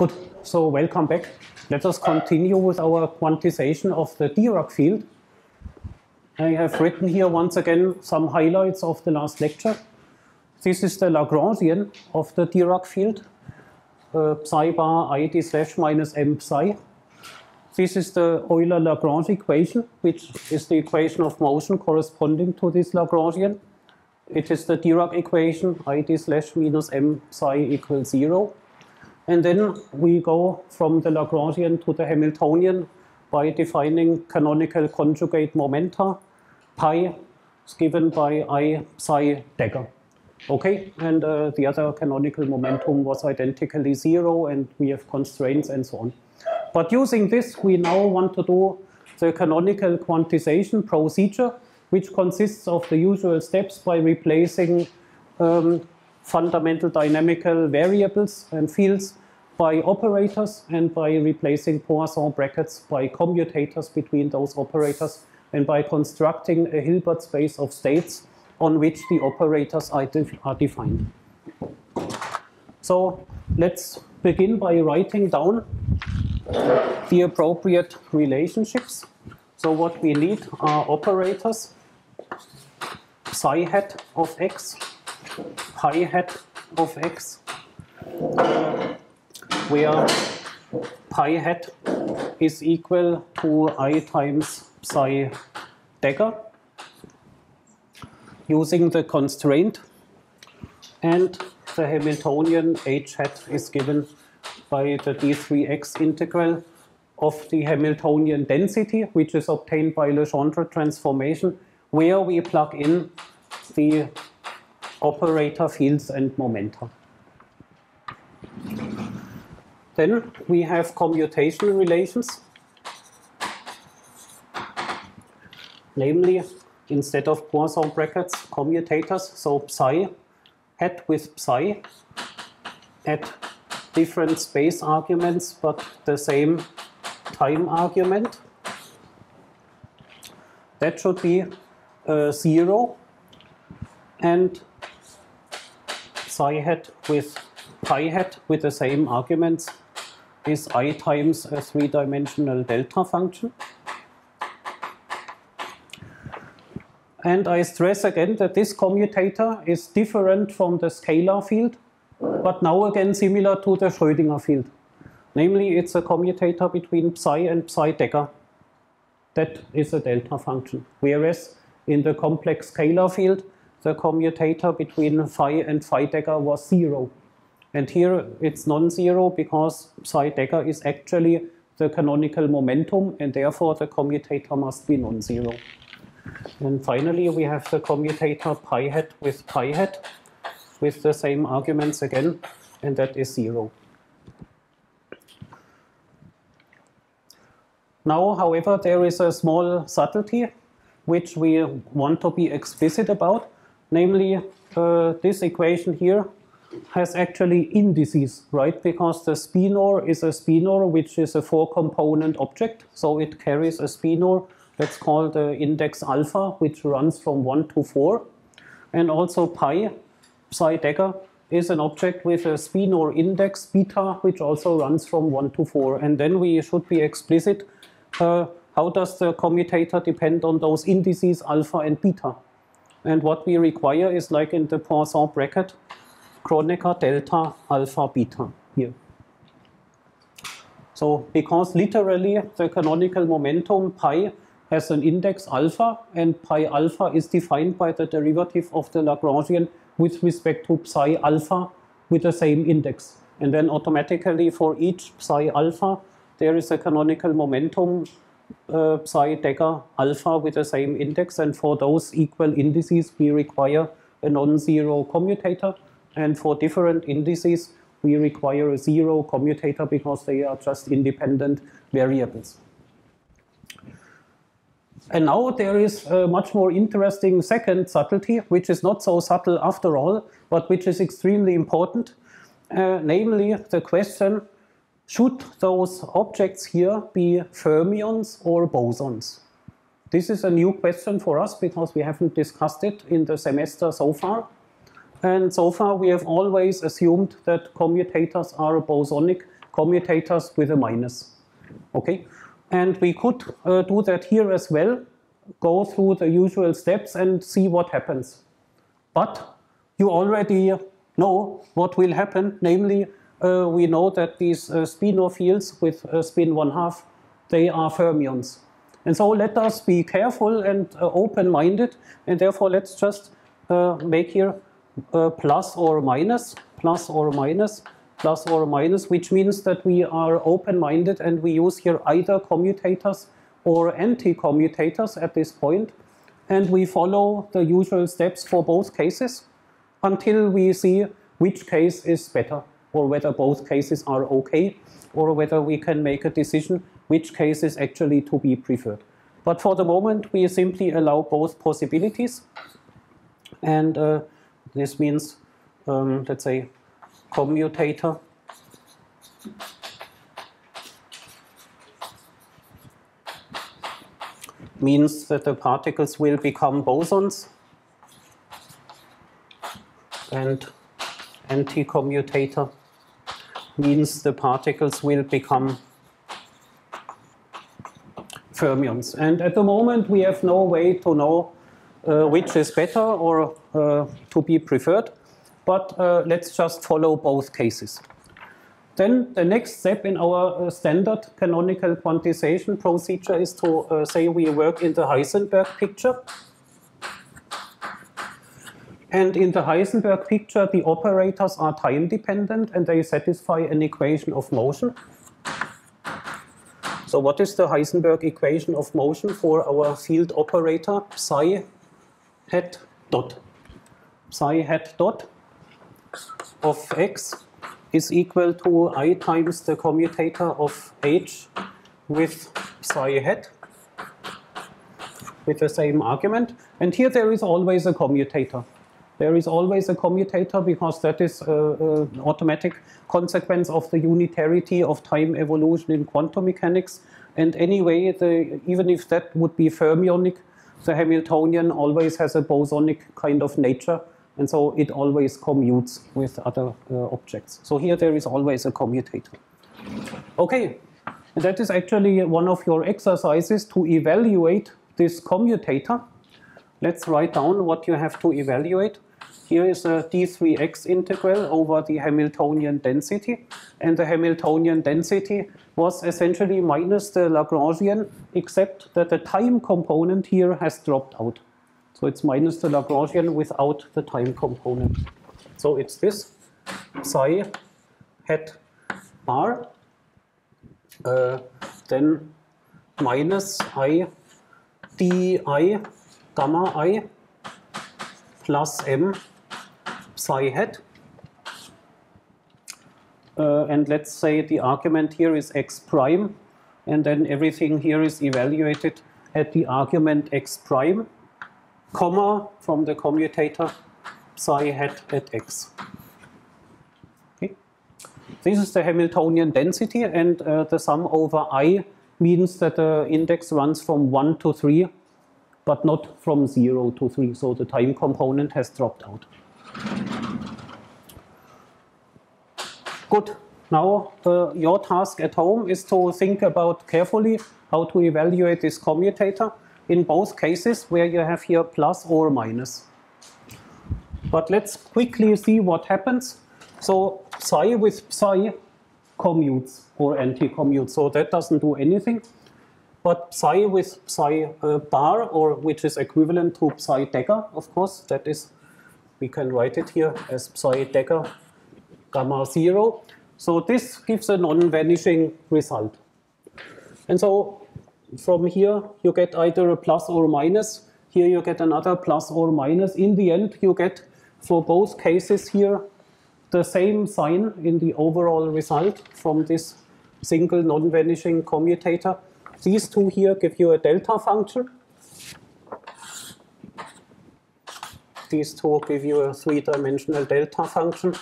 Good. So welcome back. Let us continue with our quantization of the Dirac field. I have written here once again some highlights of the last lecture. This is the Lagrangian of the Dirac field, uh, psi bar id slash minus m psi. This is the Euler-Lagrange equation, which is the equation of motion corresponding to this Lagrangian. It is the Dirac equation, id slash minus m psi equals 0. And then we go from the Lagrangian to the Hamiltonian by defining canonical conjugate momenta. Pi is given by I psi dagger. Okay, and uh, the other canonical momentum was identically zero, and we have constraints and so on. But using this, we now want to do the canonical quantization procedure, which consists of the usual steps by replacing um, fundamental dynamical variables and fields by operators and by replacing Poisson brackets by commutators between those operators and by constructing a Hilbert space of states on which the operators are, def are defined. So let's begin by writing down the appropriate relationships. So what we need are operators psi hat of x, pi hat of x, where pi hat is equal to i times psi dagger using the constraint and the Hamiltonian h hat is given by the d3x integral of the Hamiltonian density, which is obtained by Legendre transformation, where we plug in the operator fields and momenta. Then we have commutation relations. Namely, instead of Poisson brackets, commutators, so psi hat with psi at different space arguments, but the same time argument. That should be uh, 0 and psi hat with pi hat with the same arguments is i times a three-dimensional delta function. And I stress again that this commutator is different from the scalar field, but now again similar to the Schrödinger field. Namely, it's a commutator between psi and psi dagger. That is a delta function. Whereas in the complex scalar field, the commutator between phi and phi dagger was zero. And here it's non-zero because psi dagger is actually the canonical momentum and therefore the commutator must be non-zero. And finally we have the commutator pi hat with pi hat with the same arguments again and that is zero. Now, however, there is a small subtlety which we want to be explicit about, namely uh, this equation here has actually indices, right? Because the spinor is a spinor which is a four-component object, so it carries a spinor that's called the index alpha, which runs from 1 to 4. And also pi, psi dagger, is an object with a spinor index beta, which also runs from 1 to 4. And then we should be explicit uh, how does the commutator depend on those indices alpha and beta? And what we require is like in the Poisson bracket, Kronecker delta alpha beta here. So because literally the canonical momentum pi has an index alpha and pi alpha is defined by the derivative of the Lagrangian with respect to psi alpha with the same index. And then automatically for each psi alpha there is a canonical momentum uh, psi dagger alpha with the same index and for those equal indices we require a non-zero commutator and for different indices we require a zero commutator because they are just independent variables. And now there is a much more interesting second subtlety, which is not so subtle after all, but which is extremely important, uh, namely the question, should those objects here be fermions or bosons? This is a new question for us because we haven't discussed it in the semester so far. And so far we have always assumed that commutators are bosonic commutators with a minus. Okay, and we could uh, do that here as well, go through the usual steps and see what happens. But you already know what will happen, namely uh, we know that these uh, spinor fields with uh, spin one half, they are fermions. And so let us be careful and uh, open-minded, and therefore let's just uh, make here uh, plus or minus, plus or minus, plus or minus, which means that we are open-minded and we use here either commutators or anti-commutators at this point, and we follow the usual steps for both cases until we see which case is better or whether both cases are okay or whether we can make a decision which case is actually to be preferred. But for the moment, we simply allow both possibilities. And uh, this means, um, let's say, commutator means that the particles will become bosons and anti-commutator means the particles will become fermions. And at the moment, we have no way to know uh, which is better or to be preferred. But uh, let's just follow both cases. Then the next step in our uh, standard canonical quantization procedure is to uh, say we work in the Heisenberg picture. And in the Heisenberg picture, the operators are time dependent and they satisfy an equation of motion. So what is the Heisenberg equation of motion for our field operator psi hat dot? Psi hat dot of x is equal to i times the commutator of h with psi hat with the same argument. And here there is always a commutator. There is always a commutator because that is an automatic consequence of the unitarity of time evolution in quantum mechanics. And anyway, the, even if that would be fermionic, the Hamiltonian always has a bosonic kind of nature. And so it always commutes with other uh, objects. So here there is always a commutator. Okay, and that is actually one of your exercises to evaluate this commutator. Let's write down what you have to evaluate. Here is a d3x integral over the Hamiltonian density. And the Hamiltonian density was essentially minus the Lagrangian, except that the time component here has dropped out. So it's minus the Lagrangian without the time component. So it's this psi hat r uh, then minus i di gamma i plus m psi hat. Uh, and let's say the argument here is x prime, and then everything here is evaluated at the argument x prime, comma from the commutator psi hat at x. This is the Hamiltonian density, and uh, the sum over i means that the index runs from 1 to 3, but not from 0 to 3, so the time component has dropped out. Good. Now uh, your task at home is to think about carefully how to evaluate this commutator in both cases where you have here plus or minus. But let's quickly see what happens. So psi with psi commutes or anti-commutes, so that doesn't do anything. But psi with psi uh, bar, or which is equivalent to psi dagger, of course, that is, we can write it here as psi dagger gamma 0. So this gives a non-vanishing result. And so from here you get either a plus or a minus. Here you get another plus or minus. In the end you get for both cases here the same sign in the overall result from this single non-vanishing commutator. These two here give you a delta function. These two give you a three-dimensional delta function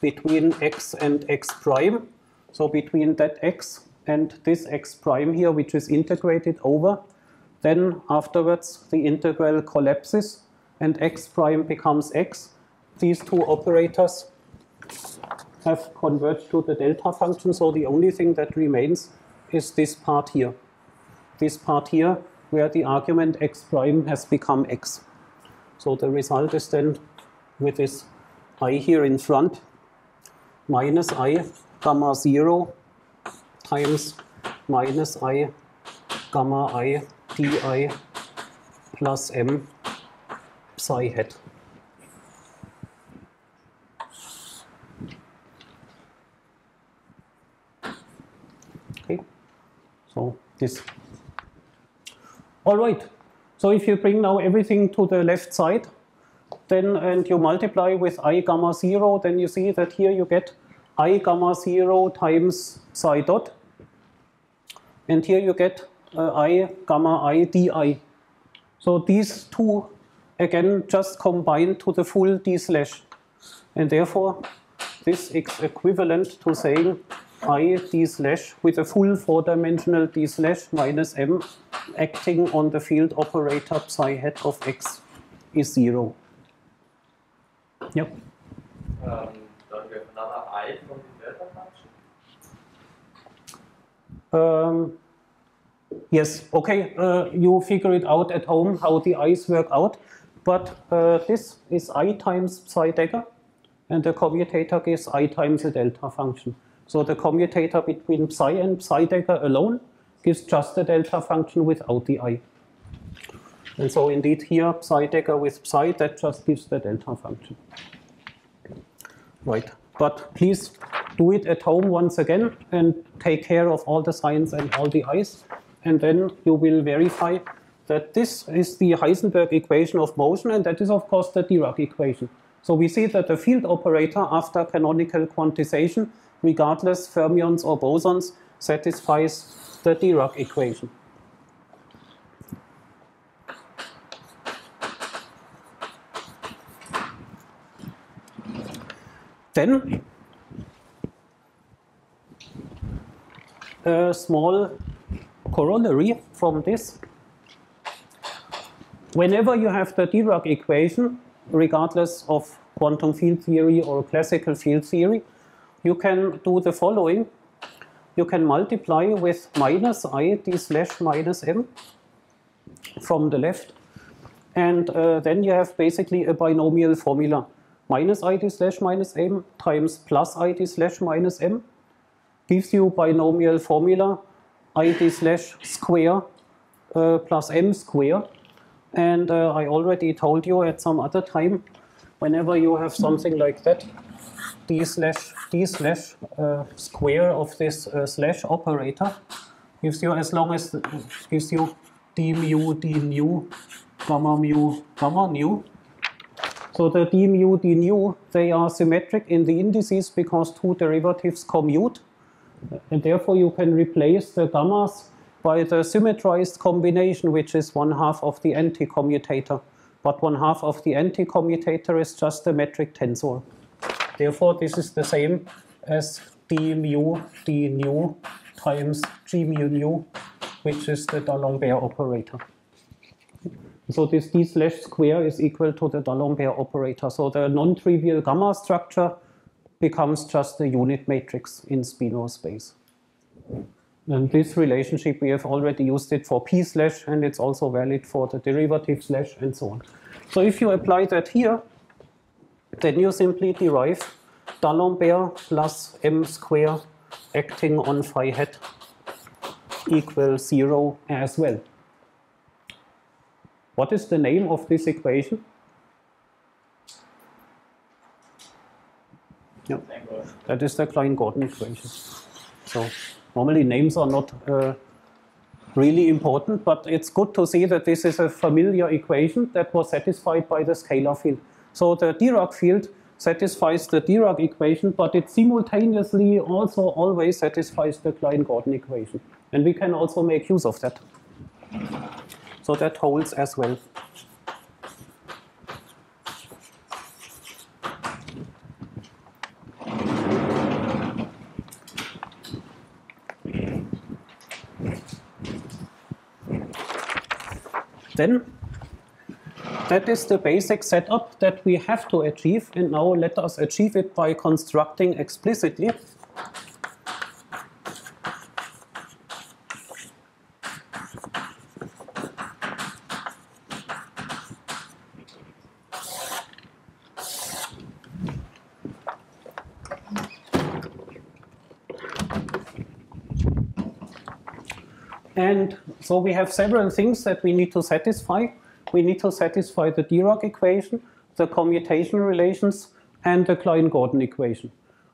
between x and x prime. So between that x and this x prime here, which is integrated over, then afterwards the integral collapses and x prime becomes x. These two operators have converged to the delta function, so the only thing that remains is this part here. This part here, where the argument x prime has become x. So the result is then with this i here in front, minus i gamma 0 times minus i gamma i di plus m psi hat. Okay, so this. All right, so if you bring now everything to the left side, then and you multiply with i gamma 0, then you see that here you get i gamma 0 times psi dot. And here you get uh, i gamma i. So these two again just combine to the full d slash. And therefore this is equivalent to saying i d slash with a full four-dimensional d slash minus m acting on the field operator psi hat of x is zero. Yep. Um, don't we have another i from the delta function? Um, yes, okay, uh, you figure it out at home how the i's work out. But uh, this is i times psi dagger, and the commutator gives i times the delta function. So the commutator between psi and psi dagger alone gives just the delta function without the i. And so indeed here, psi dagger with psi, that just gives the delta function. Right, but please do it at home once again and take care of all the signs and all the i's. And then you will verify that this is the Heisenberg equation of motion, and that is, of course, the Dirac equation. So we see that the field operator after canonical quantization, regardless fermions or bosons, satisfies the Dirac equation. Then a small corollary from this. Whenever you have the Dirac equation, regardless of quantum field theory or classical field theory, you can do the following. You can multiply with minus i d slash minus m from the left. And uh, then you have basically a binomial formula. Minus i d slash minus m times plus i d slash minus m gives you binomial formula i d slash square uh, plus m square. And uh, I already told you at some other time, whenever you have something like that, d slash d slash uh, square of this uh, slash operator gives you as long as gives you d mu d nu gamma mu gamma nu. So the d mu d nu they are symmetric in the indices because two derivatives commute, and therefore you can replace the gammas by the symmetrized combination, which is one half of the anti-commutator. But one half of the anti-commutator is just a metric tensor. Therefore, this is the same as d mu d nu times g mu nu, which is the D'Alembert operator. So this d slash square is equal to the D'Alembert operator. So the non-trivial gamma structure becomes just a unit matrix in spinor space. And this relationship, we have already used it for p slash, and it's also valid for the derivative slash, and so on. So if you apply that here, then you simply derive D'Alembert plus m square acting on phi hat equals zero as well. What is the name of this equation? Yeah, that is the Klein-Gordon equation. So normally names are not uh, really important, but it's good to see that this is a familiar equation that was satisfied by the scalar field. So the Dirac field satisfies the Dirac equation, but it simultaneously also always satisfies the Klein-Gordon equation. And we can also make use of that. So that holds as well. Then that is the basic setup that we have to achieve. And now let us achieve it by constructing explicitly. And so we have several things that we need to satisfy. We need to satisfy the Dirac equation, the commutation relations, and the Klein-Gordon equation.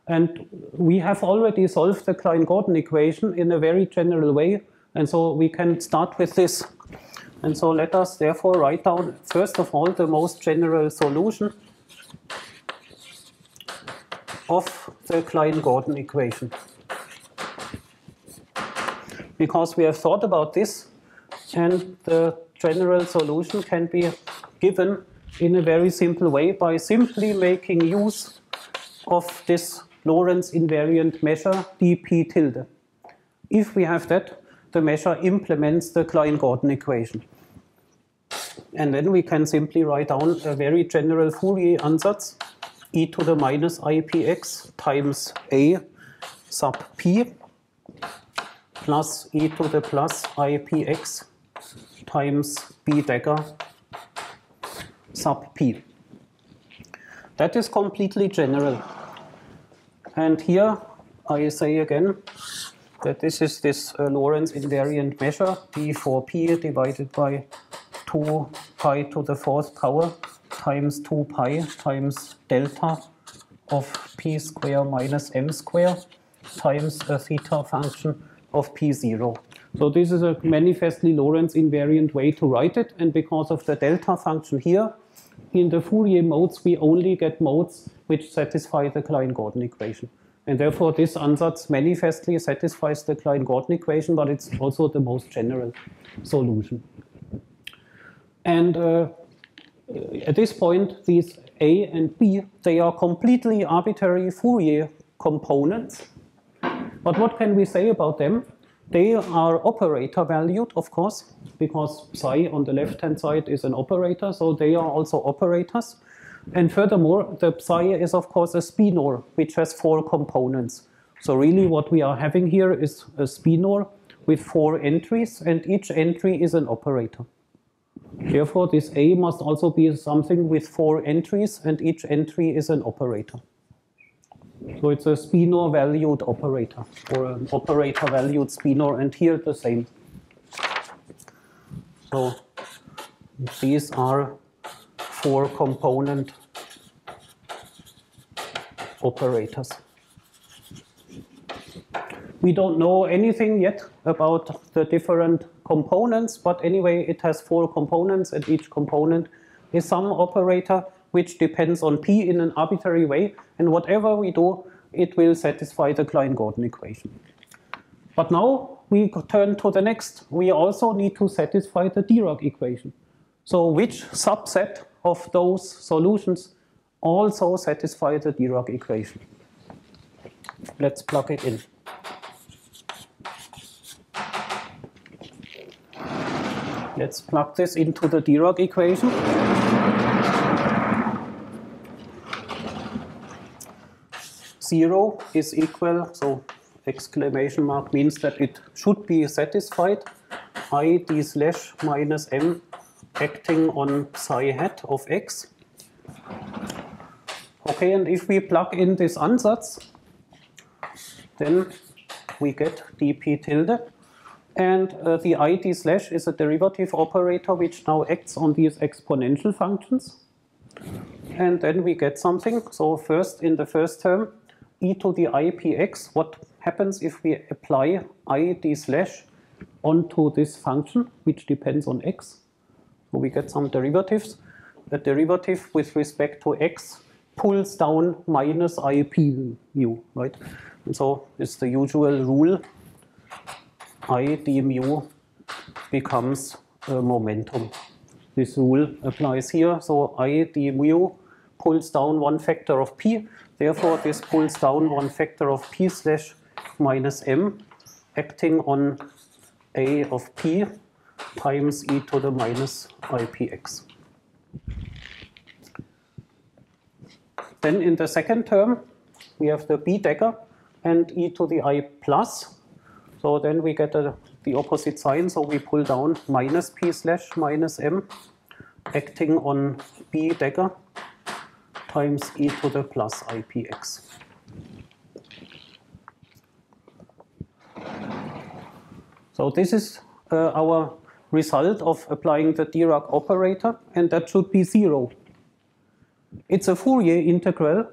And we have already solved the Klein-Gordon equation in a very general way, and so we can start with this. And so let us therefore write down, first of all, the most general solution of the Klein-Gordon equation because we have thought about this and the general solution can be given in a very simple way by simply making use of this Lorentz invariant measure dp tilde. If we have that, the measure implements the Klein-Gordon equation. And then we can simply write down a very general Fourier ansatz e to the minus ipx times a sub p plus e to the plus ipx times b dagger sub p. That is completely general. And here I say again that this is this uh, Lorentz invariant measure d for p divided by 2 pi to the fourth power times 2 pi times delta of p square minus m square times a theta function of P0. So this is a manifestly Lorentz invariant way to write it. And because of the delta function here, in the Fourier modes, we only get modes which satisfy the Klein-Gordon equation. And therefore, this ansatz manifestly satisfies the Klein-Gordon equation, but it's also the most general solution. And uh, at this point, these A and B, they are completely arbitrary Fourier components but what can we say about them? They are operator valued, of course, because psi on the left-hand side is an operator, so they are also operators. And furthermore, the psi is, of course, a spinor, which has four components. So really what we are having here is a spinor with four entries, and each entry is an operator. Therefore, this A must also be something with four entries, and each entry is an operator. So it's a spinor valued operator or an operator valued spinor and here the same. So these are four component operators. We don't know anything yet about the different components, but anyway, it has four components and each component is some operator which depends on p in an arbitrary way, and whatever we do, it will satisfy the Klein-Gordon equation. But now we turn to the next. We also need to satisfy the Dirac equation. So which subset of those solutions also satisfy the Dirac equation? Let's plug it in. Let's plug this into the Dirac equation. 0 is equal, so exclamation mark means that it should be satisfied, i d slash minus m acting on psi hat of x. Okay, and if we plug in this ansatz, then we get dp tilde. And uh, the id slash is a derivative operator which now acts on these exponential functions. And then we get something. So first, in the first term, e to the ipx, what happens if we apply i d slash onto this function, which depends on x? So we get some derivatives. The derivative with respect to x pulls down minus ip mu, right? And so it's the usual rule. i d mu becomes a momentum. This rule applies here. So i d mu pulls down one factor of p Therefore, this pulls down one factor of p slash minus m, acting on a of p times e to the minus ipx. Then in the second term, we have the b dagger and e to the i plus. So then we get a, the opposite sign, so we pull down minus p slash minus m, acting on b dagger times e to the plus ipx. So this is uh, our result of applying the Dirac operator, and that should be zero. It's a Fourier integral.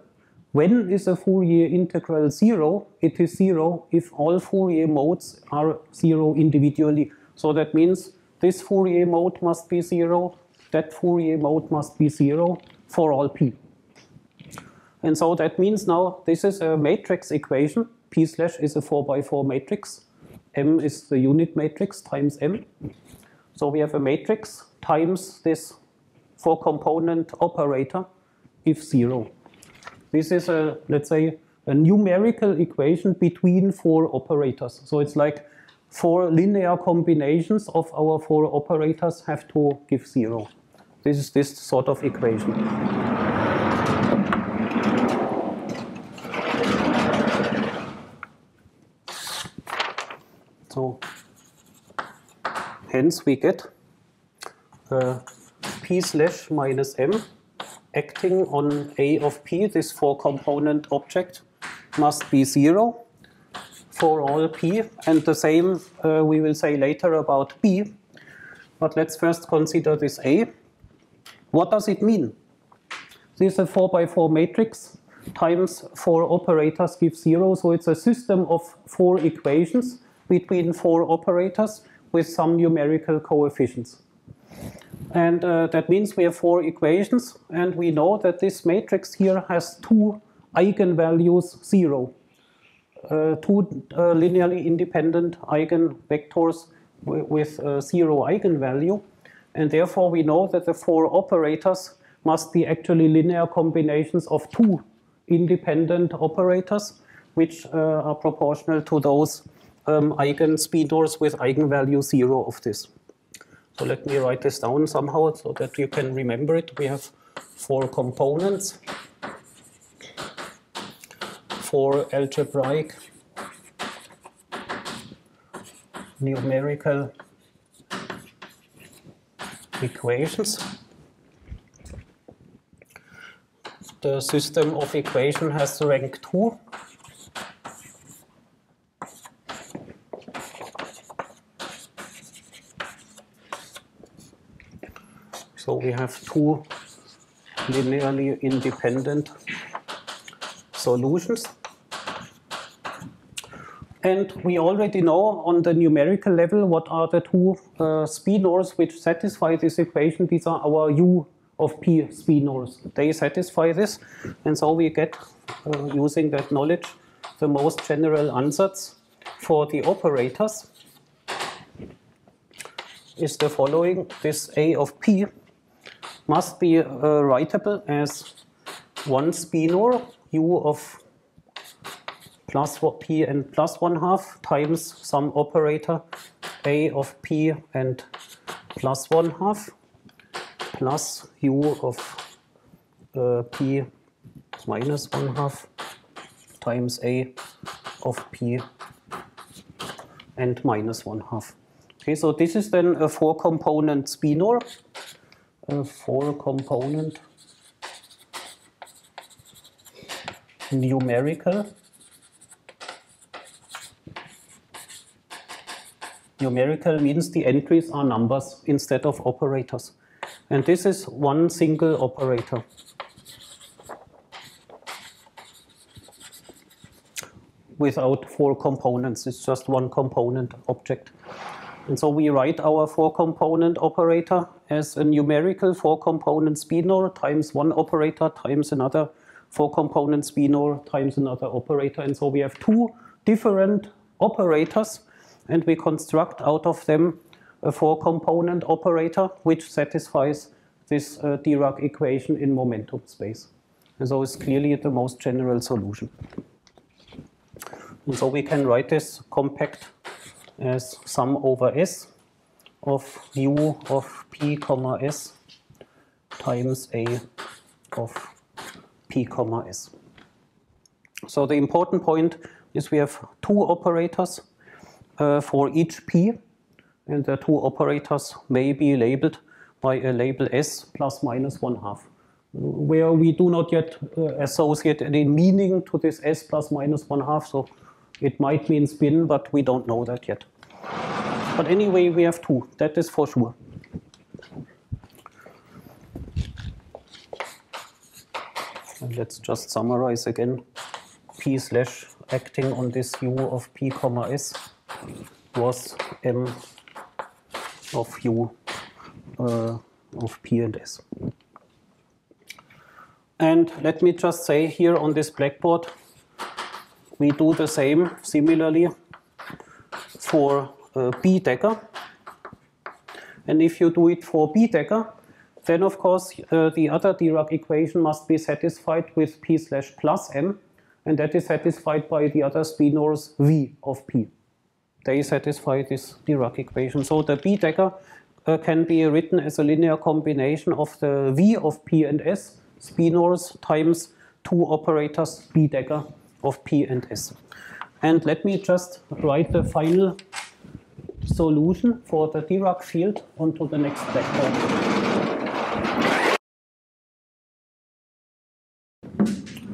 When is a Fourier integral zero? It is zero if all Fourier modes are zero individually. So that means this Fourier mode must be zero, that Fourier mode must be zero for all p. And so that means now this is a matrix equation. P slash is a 4 by 4 matrix. M is the unit matrix times M. So we have a matrix times this four component operator if zero. This is a, let's say, a numerical equation between four operators. So it's like four linear combinations of our four operators have to give zero. This is this sort of equation. So hence we get uh, p slash minus m acting on a of p, this four component object, must be zero for all p, and the same uh, we will say later about b. But let's first consider this a. What does it mean? This is a 4 by 4 matrix times four operators give zero, so it's a system of four equations between four operators with some numerical coefficients. And uh, that means we have four equations, and we know that this matrix here has two eigenvalues, zero. Uh, two uh, linearly independent eigenvectors with uh, zero eigenvalue. And therefore, we know that the four operators must be actually linear combinations of two independent operators, which uh, are proportional to those um, eigenspinors with eigenvalue zero of this. So let me write this down somehow so that you can remember it. We have four components, four algebraic numerical equations. The system of equation has rank 2 So we have two linearly independent solutions. And we already know on the numerical level what are the two uh, spinors which satisfy this equation. These are our u of p spinors. They satisfy this. And so we get, uh, using that knowledge, the most general ansatz for the operators is the following. This a of p must be uh, writable as one spinor u of plus p and plus one half times some operator a of p and plus one half plus u of uh, p minus one half times a of p and minus one half. Okay, so this is then a four component spinor a four component. Numerical. Numerical means the entries are numbers instead of operators. And this is one single operator. Without four components it's just one component object and so we write our four component operator as a numerical four component spinor times one operator times another four component spinor times another operator. And so we have two different operators and we construct out of them a four component operator which satisfies this uh, Dirac equation in momentum space. And so it's clearly the most general solution. And so we can write this compact as sum over S of u of p comma s times a of p comma s. So the important point is we have two operators uh, for each p, and the two operators may be labeled by a label s plus minus one half, where we do not yet uh, associate any meaning to this s plus minus one half, so it might mean spin, but we don't know that yet. But anyway, we have two, that is for sure. And let's just summarize again. P slash acting on this u of p comma s was m of u uh, of p and s. And let me just say here on this blackboard, we do the same similarly for uh, B Dagger. And if you do it for B Dagger, then of course uh, the other Dirac equation must be satisfied with P slash plus M, and that is satisfied by the other spinors V of P. They satisfy this Dirac equation. So the B Dagger uh, can be written as a linear combination of the V of P and S spinors times two operators B Dagger of P and S. And let me just write the final solution for the Dirac field onto the next blackboard.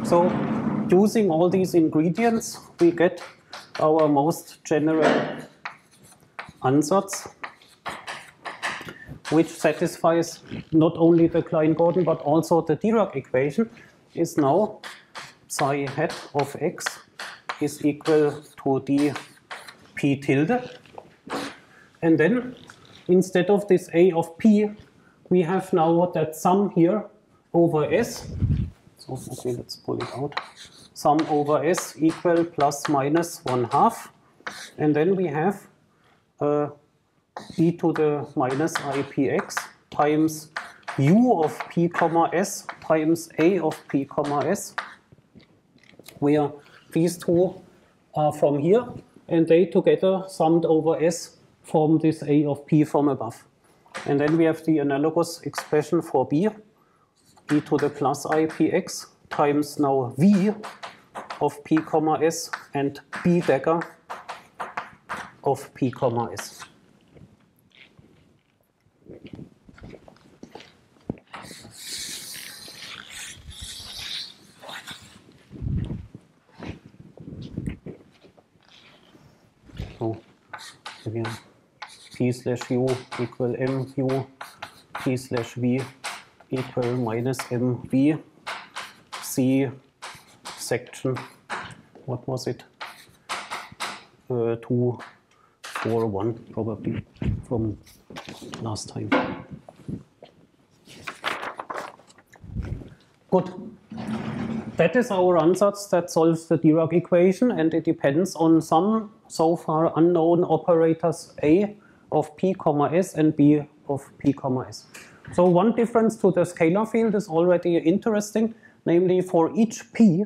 So using all these ingredients, we get our most general ansatz, which satisfies not only the Klein-Gordon but also the Dirac equation, is now psi hat of x is equal to d p tilde. And then instead of this a of p, we have now that sum here over s. So okay, let's pull it out. Sum over s equal plus minus one half. And then we have uh, e to the minus ipx times u of p comma s times a of p comma s where these two are from here, and they together summed over S form this A of P from above. And then we have the analogous expression for B, e to the plus i px times now V of P comma S and B dagger of P comma S. So again, p slash u equal m u, p slash v equal minus m v, c section, what was it? Uh, 2, 4, 1 probably from last time. Good. That is our ansatz that solves the Dirac equation and it depends on some so far unknown operators A of P comma S and B of P comma S. So one difference to the scalar field is already interesting, namely for each P,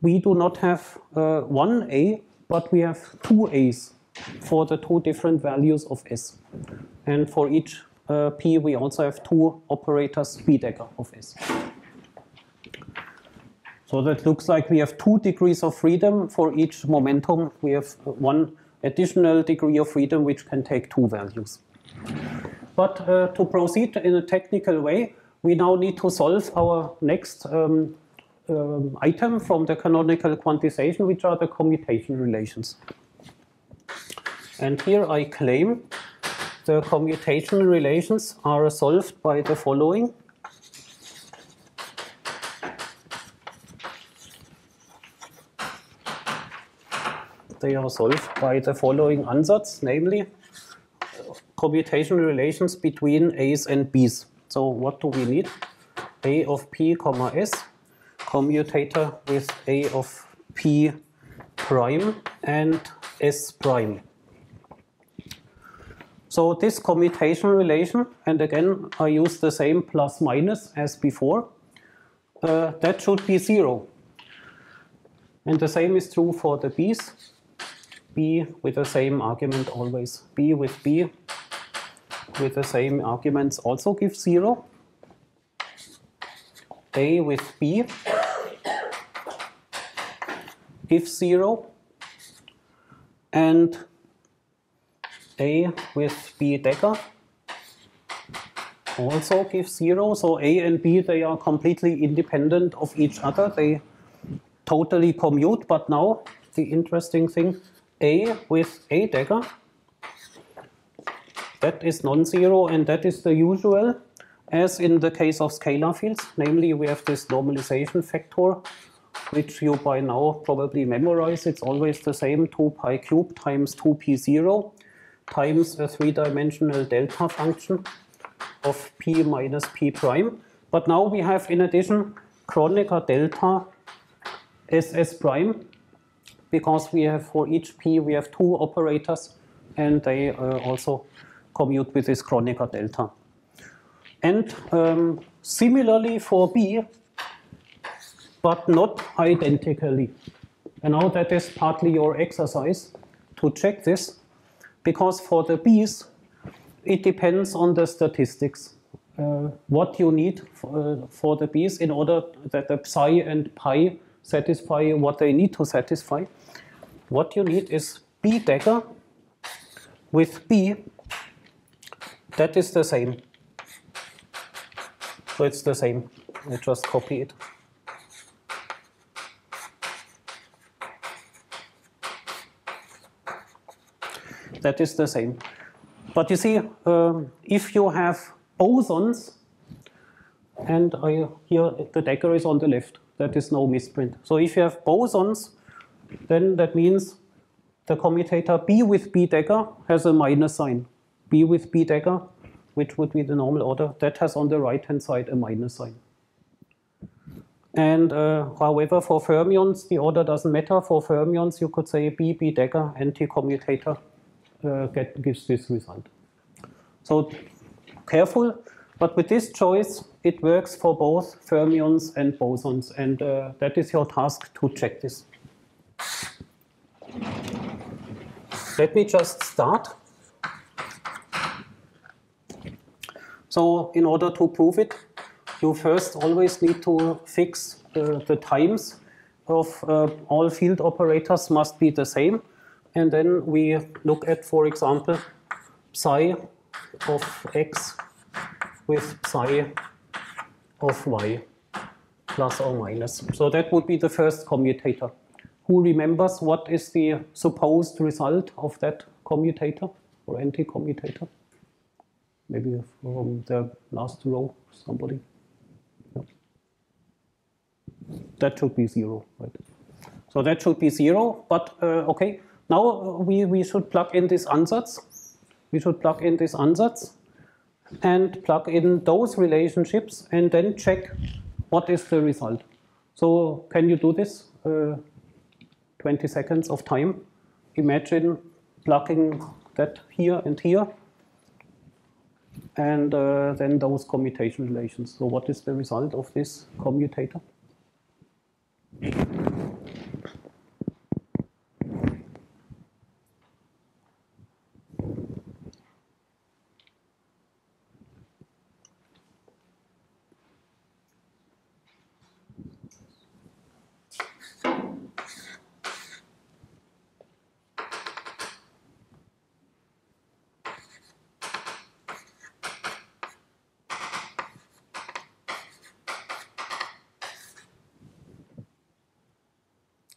we do not have uh, one A, but we have two A's for the two different values of S. And for each uh, P, we also have two operators dagger of S. So that looks like we have two degrees of freedom for each momentum. We have one additional degree of freedom which can take two values. But uh, to proceed in a technical way, we now need to solve our next um, um, item from the canonical quantization, which are the commutation relations. And here I claim the commutation relations are solved by the following. They are solved by the following ansatz, namely commutation relations between A's and B's. So what do we need? A of P comma S, commutator with A of P prime and S prime. So this commutation relation, and again I use the same plus minus as before, uh, that should be zero. And the same is true for the B's. B with the same argument always. B with B with the same arguments also gives 0. A with B gives 0 and A with B dagger also gives 0. So A and B, they are completely independent of each other. They totally commute, but now the interesting thing, A with A dagger, that is non-zero and that is the usual as in the case of scalar fields. Namely, we have this normalization factor which you by now probably memorize. It's always the same 2 pi cubed times 2p0 times a three-dimensional delta function of p minus p prime. But now we have in addition Kronecker delta ss prime because we have for each p we have two operators and they uh, also commute with this Kronecker delta. And um, similarly for b, but not identically. And now that is partly your exercise to check this, because for the b's, it depends on the statistics. Uh, what you need for, uh, for, the b's in order that the psi and pi satisfy what they need to satisfy. What you need is p dagger with p That is the same. So it's the same. I just copy it. that is the same. But you see, um, if you have bosons, and I, here the dagger is on the left, that is no misprint. So if you have bosons, then that means the commutator B with B dagger has a minus sign. B with B dagger, which would be the normal order, that has on the right hand side a minus sign. And uh, however, for fermions, the order doesn't matter. For fermions, you could say B, B dagger, anti-commutator uh, get, gives this result. So careful, but with this choice, it works for both fermions and bosons, and uh, that is your task to check this. Let me just start. So in order to prove it, you first always need to fix uh, the times of uh, all field operators must be the same. And then we look at, for example, psi of x with psi of y plus or minus. So that would be the first commutator. Who remembers what is the supposed result of that commutator or anti-commutator? Maybe from the last row, somebody. That should be zero, right? So that should be zero, but uh, okay. Now uh, we, we should plug in this ansatz. We should plug in this ansatz and plug in those relationships and then check what is the result. So can you do this? Uh, 20 seconds of time. Imagine plugging that here and here and uh, then those commutation relations. So what is the result of this commutator?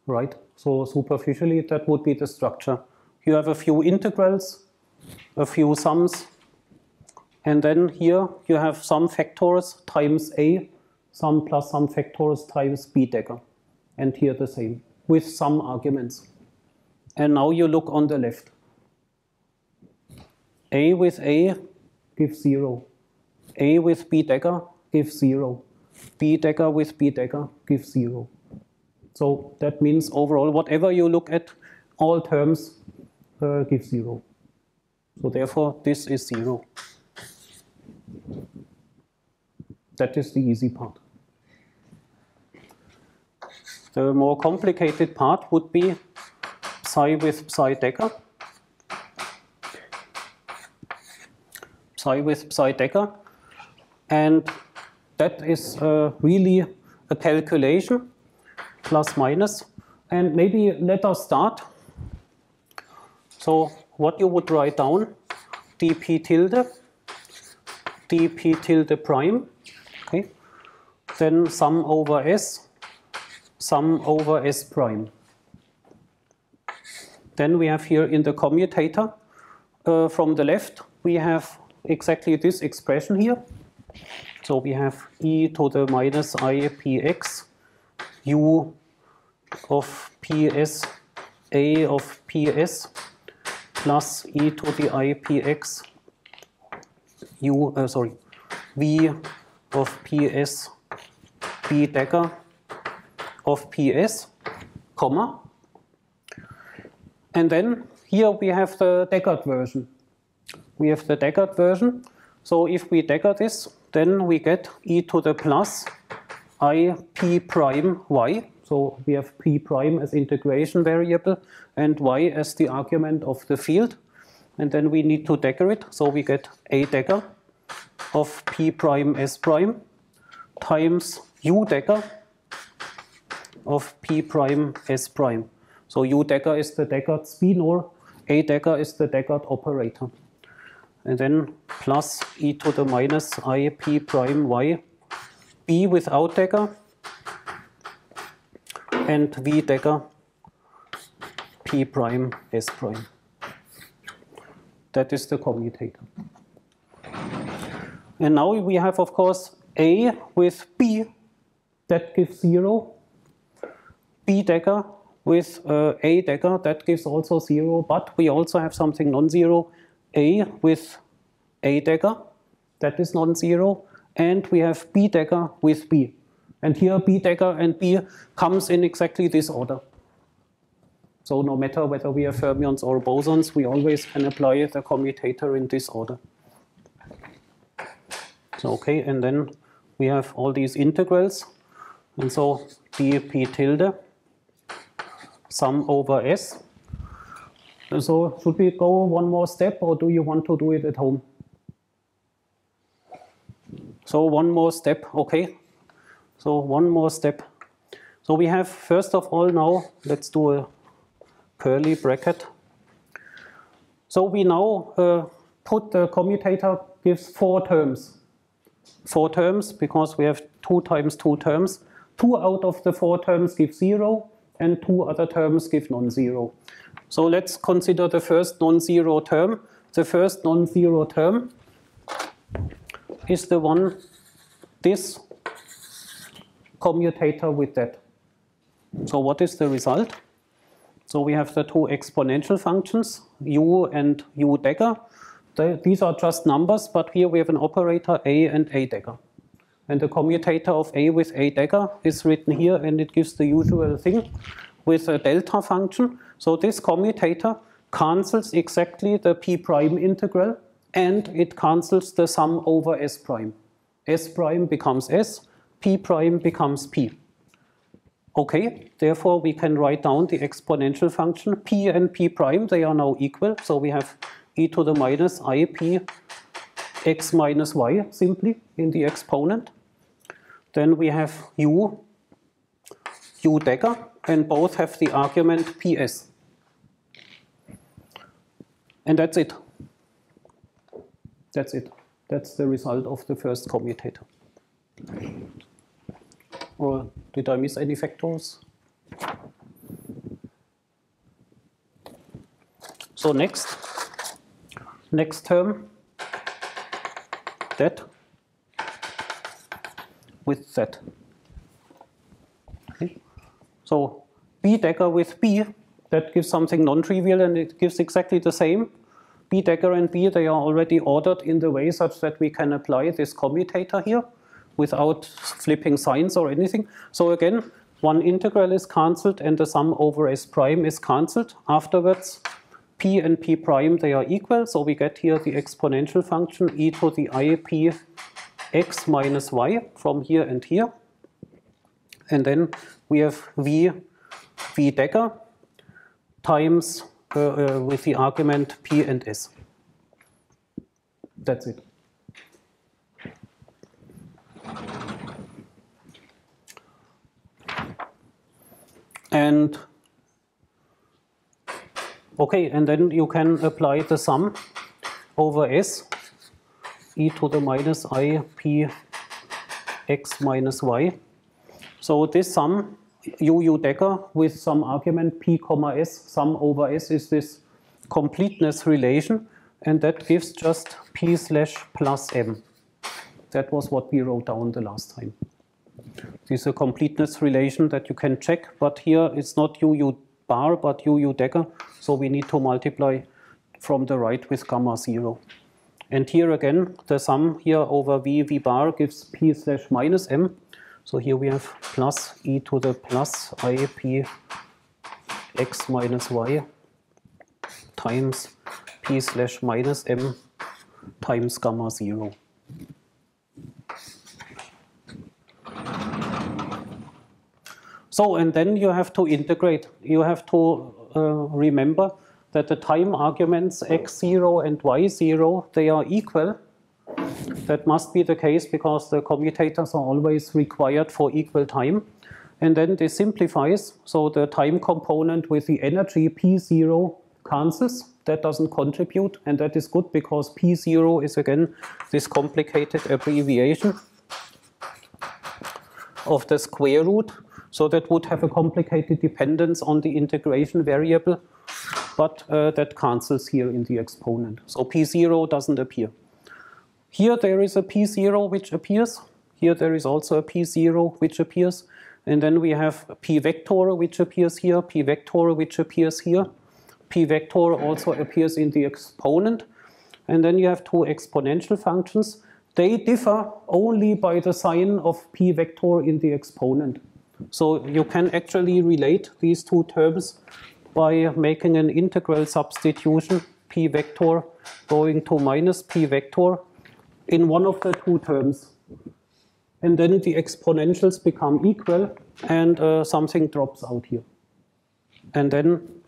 right? So superficially, that would be the structure. You have a few integrals, a few sums, and then here you have some factors times a, some plus some factors times b dagger, and here the same, with some arguments. And now you look on the left. a with a gives 0. a with b dagger gives 0. b dagger with b dagger gives 0. So that means overall, whatever you look at, all terms uh, give zero. So therefore, this is zero. That is the easy part. The more complicated part would be psi with psi dagger. Psi with psi dagger. And that is uh, really a calculation plus minus. And maybe let us start. So what you would write down, dp tilde, dp tilde prime, okay? Then sum over s, sum over s prime. Then we have here in the commutator, uh, from the left, we have exactly this expression here. So we have e to the minus i px u of ps a of ps plus e to the i px u uh, sorry v of ps b dagger of ps comma and then here we have the daggered version. We have the daggered version. So if we dagger this, then we get e to the plus i p prime y. So we have p prime as integration variable and y as the argument of the field. And then we need to dagger it. So we get a dagger of p prime s prime times u dagger of p prime s prime. So u dagger is the daggered spinor, a dagger is the daggered operator. And then plus e to the minus i p prime y, b without dagger, and v dagger p prime s prime. That is the commutator. And now we have, of course, a with b, that gives 0, b dagger with uh, a dagger, that gives also 0, but we also have something non-zero, a with a dagger, that is non-zero, and we have b dagger with b. And here b dagger and b comes in exactly this order. So no matter whether we have fermions or bosons, we always can apply the commutator in this order. So okay, and then we have all these integrals. And so dp tilde sum over s. And so should we go one more step or do you want to do it at home? So one more step, okay. So one more step. So we have first of all now, let's do a curly bracket. So we now uh, put the commutator gives four terms. Four terms because we have two times two terms. Two out of the four terms give zero and two other terms give non-zero. So let's consider the first non-zero term. The first non-zero term is the one, this commutator with that. So what is the result? So we have the two exponential functions, u and u dagger. these are just numbers, but here we have an operator a and a dagger. And the commutator of a with a dagger is written here, and it gives the usual thing with a delta function. So this commutator cancels exactly the p prime integral, and it cancels the sum over s prime. s prime becomes s, p prime becomes p. Okay, therefore we can write down the exponential function p and p prime, they are now equal. So we have e to the minus i p x minus y simply in the exponent. Then we have u, u dagger, and both have the argument ps. And that's it. That's it. That's the result of the first commutator. Or did I miss any factors? So next, next term, that with Z. Okay. So B dagger with B, that gives something non-trivial and it gives exactly the same. B dagger and B, they are already ordered in the way such that we can apply this commutator here without flipping signs or anything. So again, one integral is cancelled and the sum over S prime is cancelled. Afterwards, P and P prime, they are equal. So we get here the exponential function e to the i p x minus y from here and here. And then we have v, v dagger times uh, uh, with the argument p and s. That's it. And Okay, and then you can apply the sum over S e to the minus i p x minus y. So this sum UU dagger with some argument p comma s sum over s is this completeness relation and that gives just p slash plus m. That was what we wrote down the last time. This is a completeness relation that you can check, but here it's not UU bar but UU dagger, so we need to multiply from the right with gamma 0. And here again, the sum here over v v bar gives p slash minus m. So here we have plus e to the plus i p x minus y times p slash minus m times gamma 0. So, and then you have to integrate. You have to uh, remember that the time arguments x0 and y0, they are equal. That must be the case because the commutators are always required for equal time. And then this simplifies, so the time component with the energy P0 cancels. That doesn't contribute, and that is good because P0 is again this complicated abbreviation of the square root. So that would have a complicated dependence on the integration variable but uh, that cancels here in the exponent. So P0 doesn't appear. Here there is a P0 which appears. Here there is also a P0 which appears. And then we have P vector which appears here, P vector which appears here. P vector also appears in the exponent. And then you have two exponential functions. They differ only by the sign of P vector in the exponent. So you can actually relate these two terms by making an integral substitution p vector going to minus p vector in one of the two terms. And then the exponentials become equal and uh, something drops out here. And then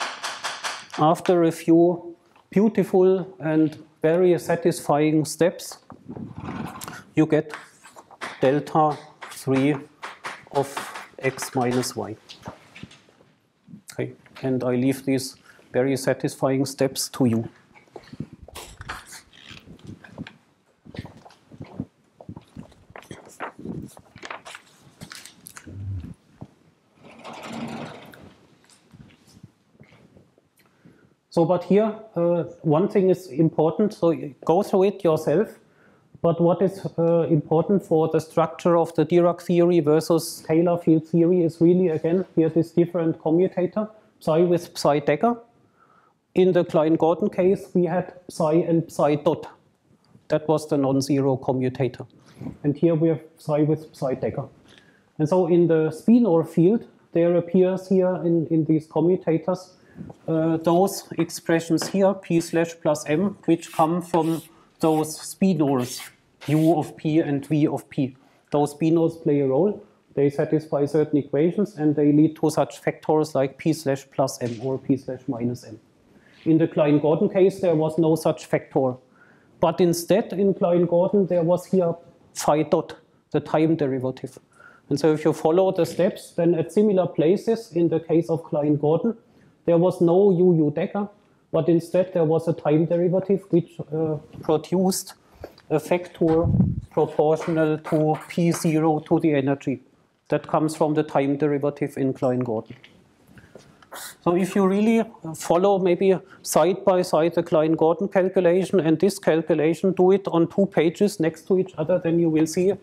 after a few beautiful and very satisfying steps, you get delta 3 of x minus y. Okay and I leave these very satisfying steps to you. So, but here, uh, one thing is important, so go through it yourself. But what is uh, important for the structure of the Dirac theory versus scalar field theory is really, again, here this different commutator psi with psi dagger. In the Klein-Gordon case, we had psi and psi dot. That was the non-zero commutator. And here we have psi with psi dagger. And so in the spinor field, there appears here in, in these commutators uh, those expressions here, p slash plus m, which come from those spinors, u of p and v of p. Those spinors play a role. They satisfy certain equations and they lead to such factors like p slash plus m or p slash minus m. In the Klein-Gordon case, there was no such factor. But instead, in Klein-Gordon, there was here phi dot, the time derivative. And so if you follow the steps, then at similar places, in the case of Klein-Gordon, there was no UU dagger, but instead there was a time derivative which uh, produced a factor proportional to P0 to the energy that comes from the time derivative in Klein-Gordon. So if you really follow maybe side by side the Klein-Gordon calculation and this calculation, do it on two pages next to each other, then you will see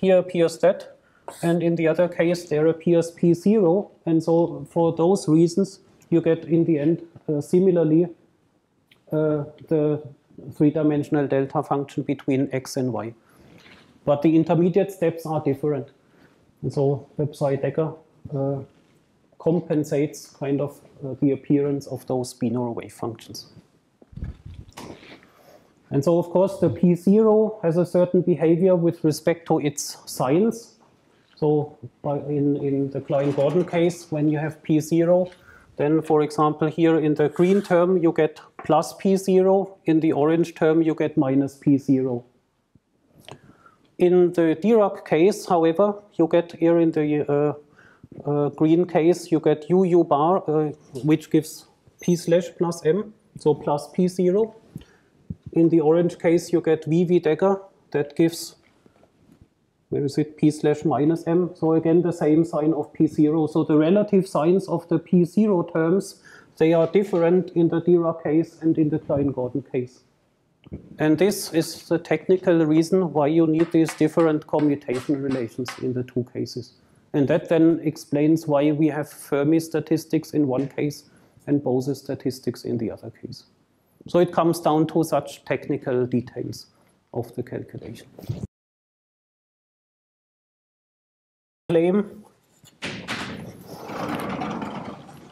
here appears that, and in the other case there appears P0, and so for those reasons you get in the end uh, similarly uh, the three-dimensional delta function between x and y. But the intermediate steps are different. And so psi dagger uh, compensates kind of uh, the appearance of those spinorial wave functions. And so, of course, the P0 has a certain behavior with respect to its signs. So in, in the Klein-Gordon case, when you have P0, then, for example, here in the green term, you get plus P0. In the orange term, you get minus P0. In the Dirac case, however, you get here in the uh, uh, green case, you get UU bar, uh, which gives p slash plus m, so plus p0. In the orange case, you get VV dagger. That gives, where is it, p slash minus m. So again, the same sign of p0. So the relative signs of the p0 terms, they are different in the Dirac case and in the Klein-Gordon case. And this is the technical reason why you need these different commutation relations in the two cases. And that then explains why we have Fermi statistics in one case and Bose statistics in the other case. So it comes down to such technical details of the calculation. Claim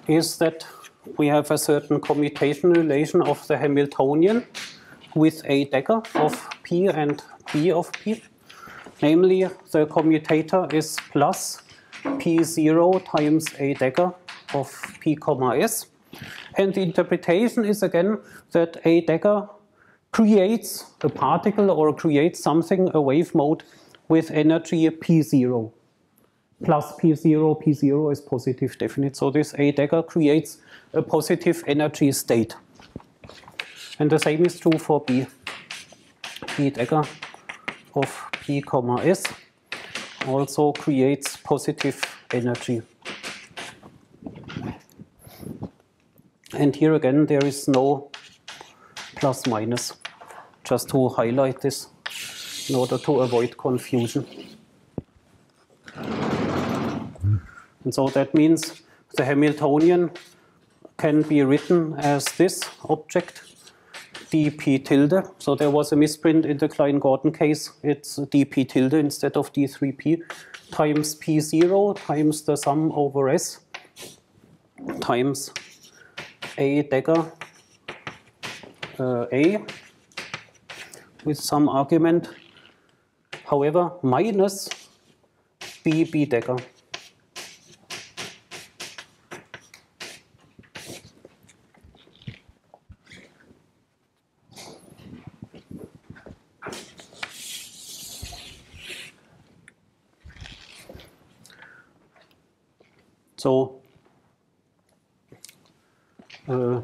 is that we have a certain commutation relation of the Hamiltonian with a dagger of P and B of P. Namely, the commutator is plus P0 times a dagger of P comma S. And the interpretation is again that a dagger creates a particle or creates something, a wave mode, with energy P0. Plus P0, P0 is positive definite. So this A dagger creates a positive energy state. And the same is true for B. B dagger of P comma S also creates positive energy. And here again, there is no plus minus, just to highlight this in order to avoid confusion. And so that means the Hamiltonian can be written as this object dp tilde. So there was a misprint in the Klein-Gordon case. It's dp tilde instead of d3p times p0 times the sum over s times a dagger uh, a with some argument, however, minus b b dagger. So uh,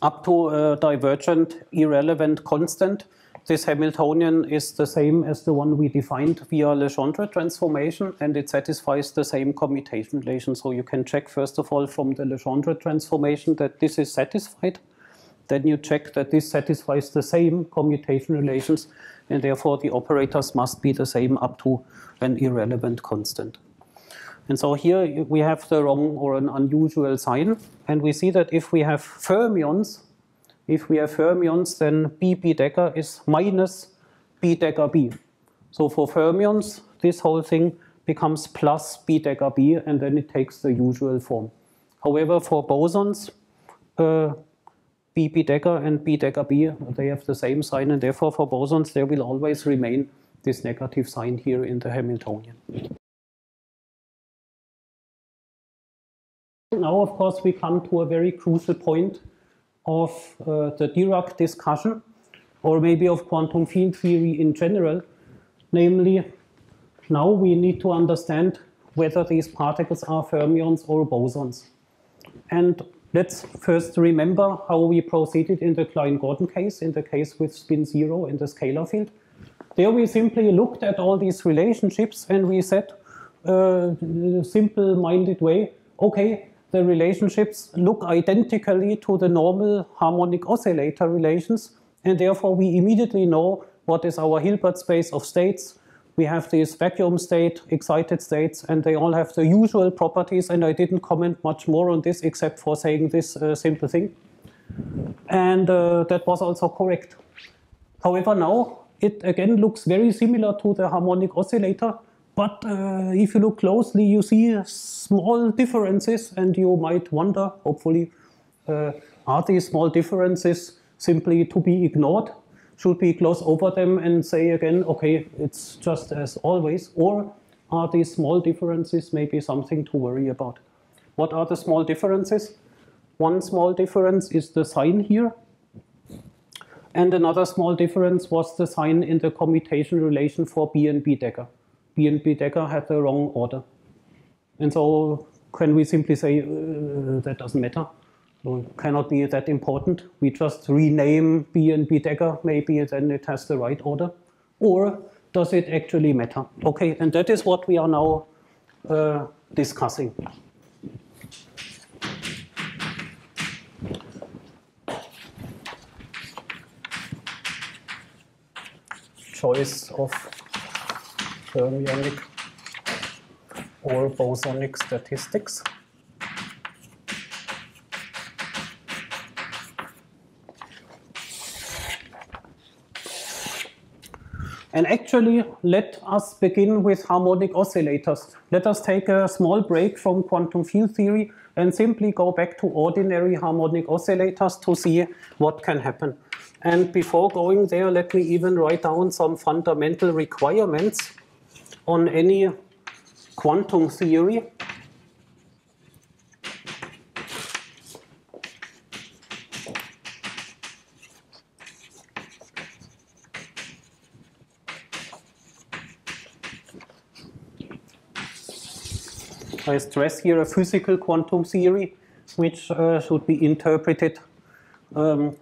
up to a divergent irrelevant constant, this Hamiltonian is the same as the one we defined via Legendre transformation, and it satisfies the same commutation relation. So you can check, first of all, from the Legendre transformation that this is satisfied. Then you check that this satisfies the same commutation relations, and therefore the operators must be the same up to an irrelevant constant. And so here we have the wrong or an unusual sign, and we see that if we have fermions, if we have fermions, then B B dagger is minus B dagger B. So for fermions, this whole thing becomes plus B dagger B, and then it takes the usual form. However, for bosons, uh, B dagger and B dagger B, they have the same sign, and therefore for bosons there will always remain this negative sign here in the Hamiltonian. Now, of course, we come to a very crucial point of uh, the Dirac discussion, or maybe of quantum field theory in general. Namely, now we need to understand whether these particles are fermions or bosons. And let's first remember how we proceeded in the Klein-Gordon case, in the case with spin zero in the scalar field. There we simply looked at all these relationships and we said, uh, simple-minded way, okay, the relationships look identically to the normal harmonic oscillator relations, and therefore we immediately know what is our Hilbert space of states. We have these vacuum state, excited states, and they all have the usual properties, and I didn't comment much more on this except for saying this uh, simple thing. And uh, that was also correct. However, now it again looks very similar to the harmonic oscillator, but uh, if you look closely, you see small differences, and you might wonder, hopefully, uh, are these small differences simply to be ignored? Should we gloss over them and say again, okay, it's just as always? Or are these small differences maybe something to worry about? What are the small differences? One small difference is the sign here. And another small difference was the sign in the commutation relation for B and B dagger. B and B dagger had the wrong order. And so can we simply say uh, that doesn't matter? Cannot be that important. We just rename B and B dagger, maybe then it has the right order. Or does it actually matter? Okay, and that is what we are now uh, discussing. Choice of fermionic or bosonic statistics. And actually, let us begin with harmonic oscillators. Let us take a small break from quantum field theory and simply go back to ordinary harmonic oscillators to see what can happen. And before going there, let me even write down some fundamental requirements on any quantum theory. I stress here a physical quantum theory, which uh, should be interpreted um,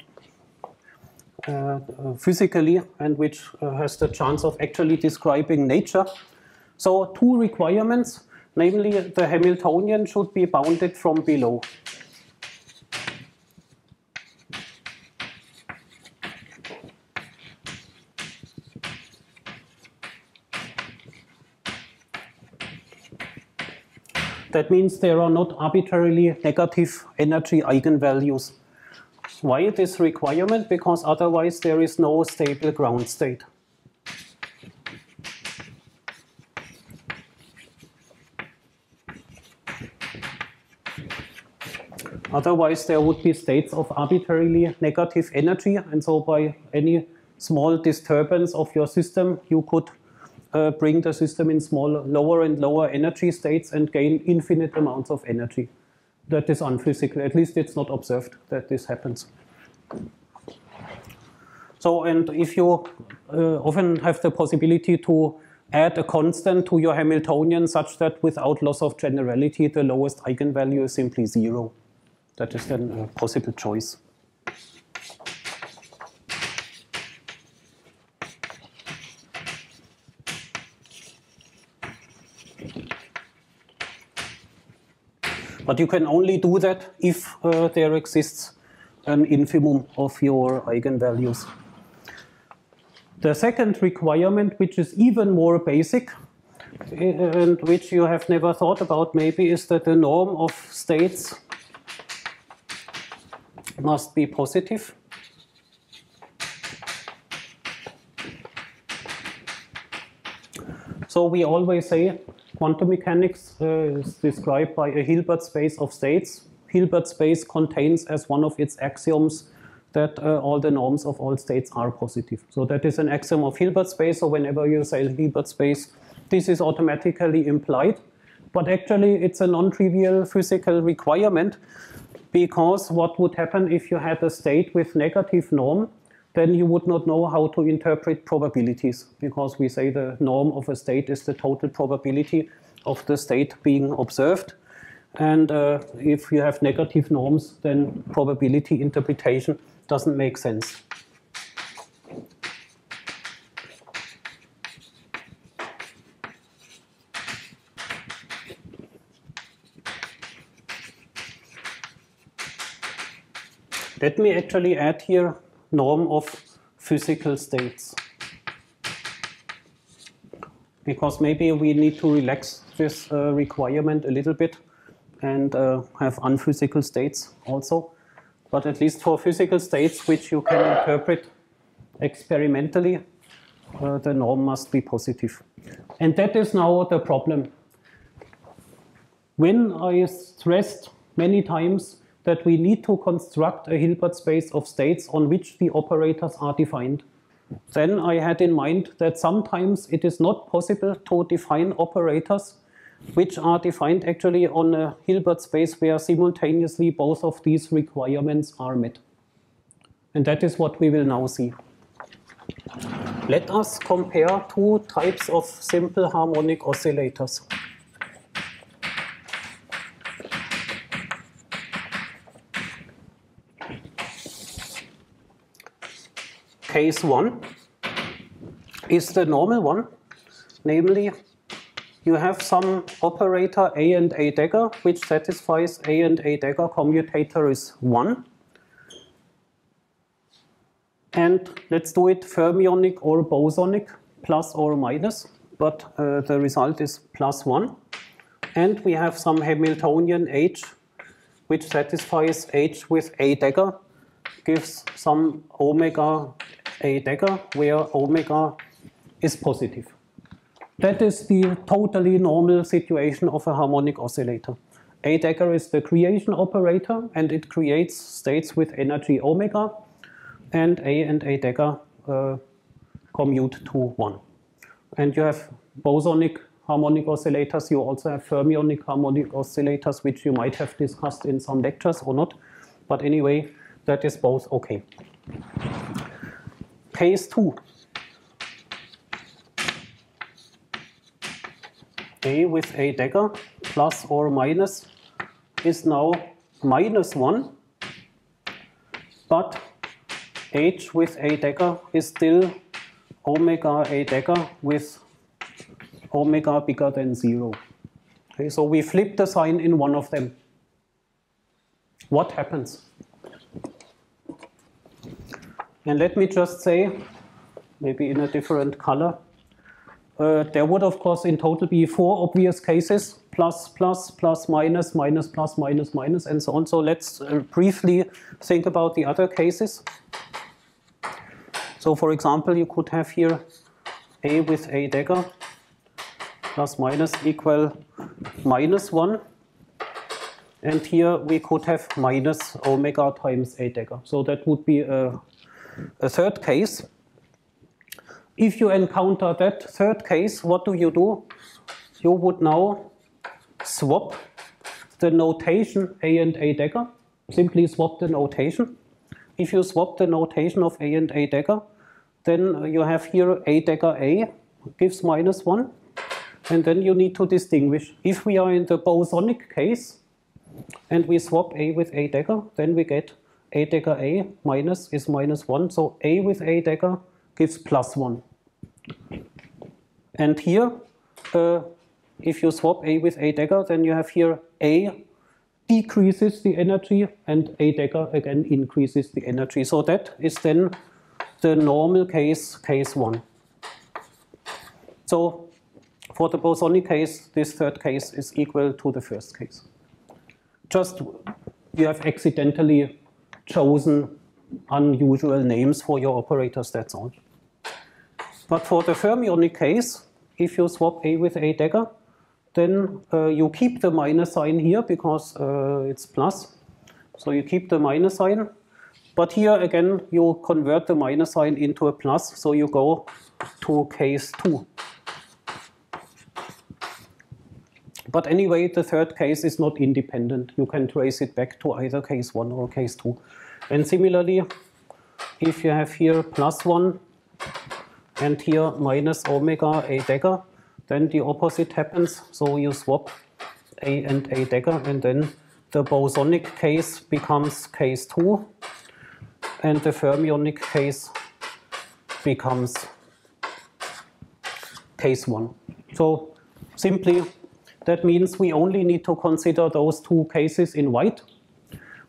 uh, physically and which uh, has the chance of actually describing nature. So two requirements, namely the Hamiltonian should be bounded from below. That means there are not arbitrarily negative energy eigenvalues. Why this requirement? Because otherwise there is no stable ground state. Otherwise, there would be states of arbitrarily negative energy, and so by any small disturbance of your system, you could uh, bring the system in smaller, lower and lower energy states and gain infinite amounts of energy. That is unphysical. At least it's not observed that this happens. So, and if you uh, often have the possibility to add a constant to your Hamiltonian such that without loss of generality, the lowest eigenvalue is simply zero. That is then a possible choice. But you can only do that if uh, there exists an infimum of your eigenvalues. The second requirement, which is even more basic, and which you have never thought about maybe, is that the norm of states must be positive. So we always say quantum mechanics uh, is described by a Hilbert space of states. Hilbert space contains as one of its axioms that uh, all the norms of all states are positive. So that is an axiom of Hilbert space. So whenever you say Hilbert space, this is automatically implied. But actually, it's a non-trivial physical requirement because what would happen if you had a state with negative norm, then you would not know how to interpret probabilities because we say the norm of a state is the total probability of the state being observed. And uh, if you have negative norms, then probability interpretation doesn't make sense. Let me actually add here norm of physical states. Because maybe we need to relax this uh, requirement a little bit and uh, have unphysical states also. But at least for physical states which you can interpret experimentally, uh, the norm must be positive. And that is now the problem. When I stressed many times that we need to construct a Hilbert space of states on which the operators are defined. Then I had in mind that sometimes it is not possible to define operators which are defined actually on a Hilbert space where simultaneously both of these requirements are met. And that is what we will now see. Let us compare two types of simple harmonic oscillators. Case 1 is the normal one, namely you have some operator A and A dagger which satisfies A and A dagger commutator is 1. And let's do it fermionic or bosonic, plus or minus, but uh, the result is plus 1. And we have some Hamiltonian H which satisfies H with A dagger, gives some omega A dagger where omega is positive. That is the totally normal situation of a harmonic oscillator. A dagger is the creation operator and it creates states with energy omega and A and A dagger uh, commute to 1. And you have bosonic harmonic oscillators, you also have fermionic harmonic oscillators, which you might have discussed in some lectures or not. But anyway, that is both okay. Case 2. A with A dagger plus or minus is now minus 1, but H with A dagger is still omega A dagger with omega bigger than 0. Okay, so we flip the sign in one of them. What happens? And let me just say, maybe in a different color, uh, there would of course in total be four obvious cases, plus, plus, plus, minus, minus, plus, minus, minus, and so on. So let's uh, briefly think about the other cases. So for example, you could have here A with A dagger plus minus equal minus 1. And here we could have minus omega times A dagger. So that would be a, a third case. If you encounter that third case, what do you do? You would now swap the notation A and A dagger. Simply swap the notation. If you swap the notation of A and A dagger, then you have here A dagger A gives minus 1 and then you need to distinguish. If we are in the bosonic case, and we swap A with A dagger, then we get A dagger A minus is minus 1. So A with A dagger gives plus 1. And here, uh, if you swap A with A dagger, then you have here A decreases the energy and A dagger again increases the energy. So that is then the normal case, case 1. So for the bosonic case, this third case is equal to the first case. Just you have accidentally chosen unusual names for your operators, that's all. But for the fermionic case, if you swap A with A dagger, then uh, you keep the minus sign here because uh, it's plus. So you keep the minus sign. But here again, you convert the minus sign into a plus, so you go to case 2. But anyway, the third case is not independent. You can trace it back to either case 1 or case 2. And similarly, if you have here plus 1 and here minus omega A dagger, then the opposite happens. So you swap A and A dagger, and then the bosonic case becomes case 2, and the fermionic case becomes case 1. So simply that means we only need to consider those two cases in white,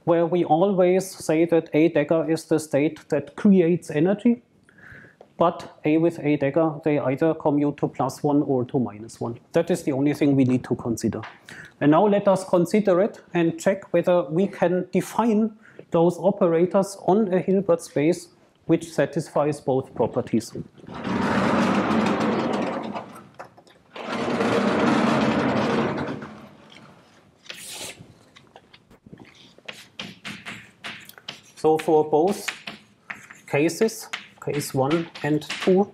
where we always say that A dagger is the state that creates energy, but A with A dagger, they either commute to plus 1 or to minus 1. That is the only thing we need to consider. And now let us consider it and check whether we can define those operators on a Hilbert space which satisfies both properties. So for both cases, case 1 and 2,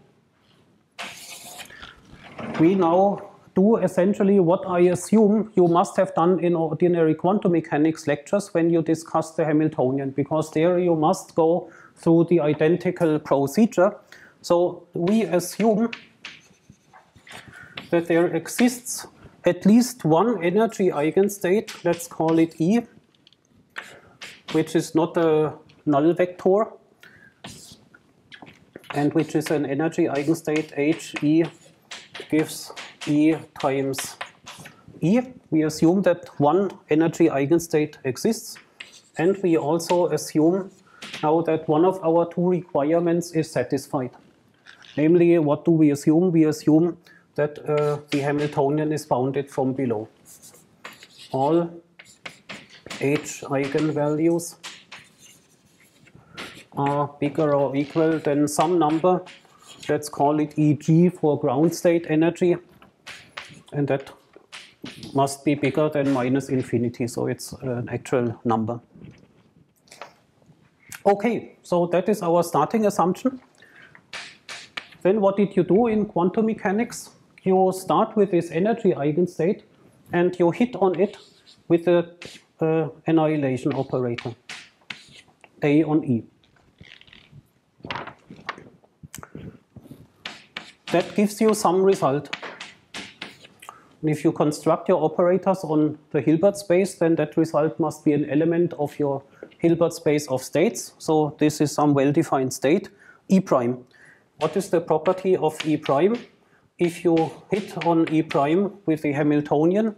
we now do essentially what I assume you must have done in ordinary quantum mechanics lectures when you discuss the Hamiltonian, because there you must go through the identical procedure. So we assume that there exists at least one energy eigenstate, let's call it E, which is not a null vector. and which is an energy eigenstate H E gives E times E. We assume that one energy eigenstate exists, and we also assume now that one of our two requirements is satisfied. Namely, what do we assume? We assume that uh, the Hamiltonian is bounded from below. All H eigenvalues are bigger or equal than some number. Let's call it Eg for ground state energy. And that must be bigger than minus infinity, so it's an actual number. Okay, so that is our starting assumption. Then what did you do in quantum mechanics? You start with this energy eigenstate and you hit on it with the uh, annihilation operator, A on E. That gives you some result. And if you construct your operators on the Hilbert space, then that result must be an element of your Hilbert space of states. So this is some well-defined state, E prime. What is the property of E prime? If you hit on E prime with the Hamiltonian,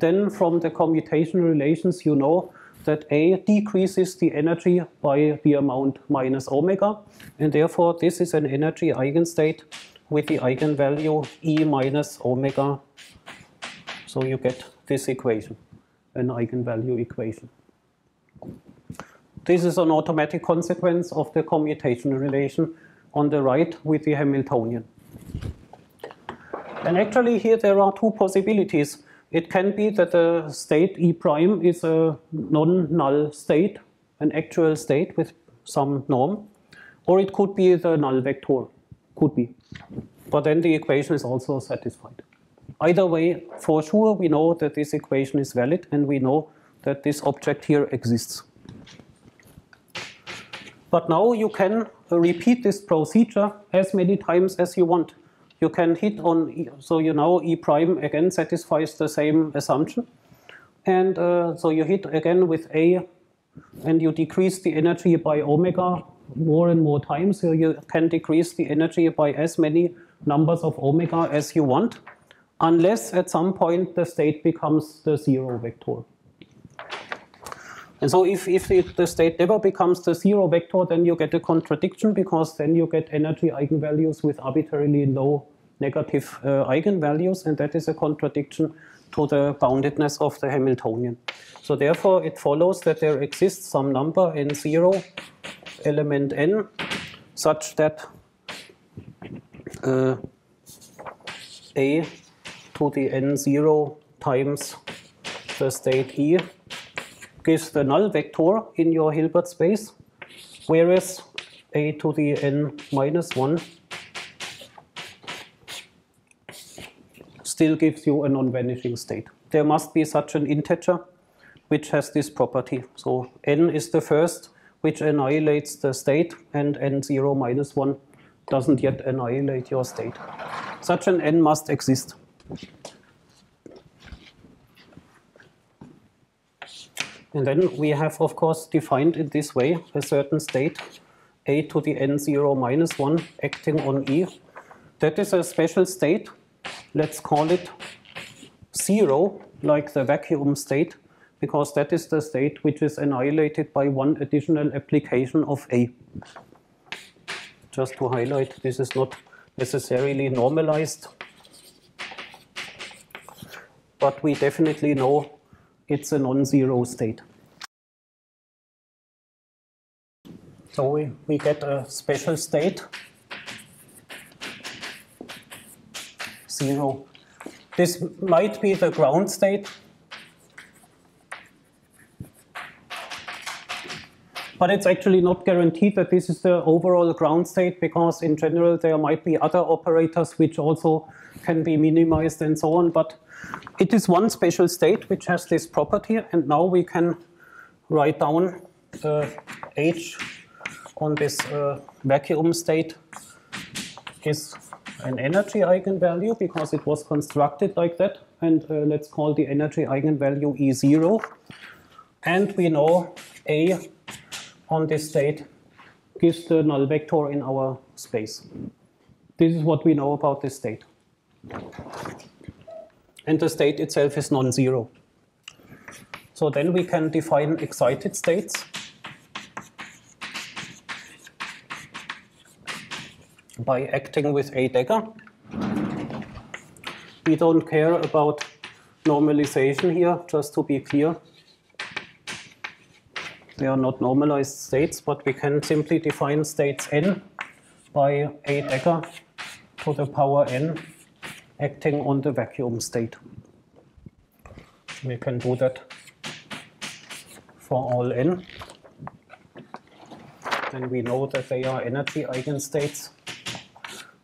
then from the commutation relations you know that A decreases the energy by the amount minus omega, and therefore this is an energy eigenstate with the eigenvalue E minus omega. So you get this equation, an eigenvalue equation. This is an automatic consequence of the commutation relation on the right with the Hamiltonian. And actually here there are two possibilities. It can be that the state E prime is a non-null state, an actual state with some norm, or it could be the null vector, could be. But then the equation is also satisfied. Either way, for sure, we know that this equation is valid and we know that this object here exists. But now you can repeat this procedure as many times as you want. You can hit on, e, so you know E prime again satisfies the same assumption. And uh, so you hit again with A and you decrease the energy by omega more and more times. So you can decrease the energy by as many numbers of omega as you want, unless at some point the state becomes the zero vector. And so if, if the, the state never becomes the zero vector, then you get a contradiction because then you get energy eigenvalues with arbitrarily low negative uh, eigenvalues, and that is a contradiction to the boundedness of the Hamiltonian. So therefore, it follows that there exists some number n0, element n, such that uh, a to the n0 times the state E gives the null vector in your Hilbert space, whereas a to the n minus 1 still gives you a non-vanishing state. There must be such an integer which has this property. So n is the first which annihilates the state and n0 minus 1 doesn't yet annihilate your state. Such an n must exist. And then we have, of course, defined in this way a certain state, a to the n0 minus 1 acting on E. That is a special state. Let's call it 0, like the vacuum state, because that is the state which is annihilated by one additional application of A. Just to highlight, this is not necessarily normalized, but we definitely know it's a non-zero state. So we, we get a special state, zero. This might be the ground state, but it's actually not guaranteed that this is the overall ground state because in general there might be other operators which also can be minimized and so on. But it is one special state which has this property, and now we can write down uh, H on this uh, vacuum state is an energy eigenvalue because it was constructed like that. And uh, let's call the energy eigenvalue E0. And we know A on this state gives the null vector in our space. This is what we know about this state. And the state itself is non-zero. So then we can define excited states. by acting with a dagger. We don't care about normalization here, just to be clear. They are not normalized states, but we can simply define states n by a dagger to the power n acting on the vacuum state. We can do that for all n. And we know that they are energy eigenstates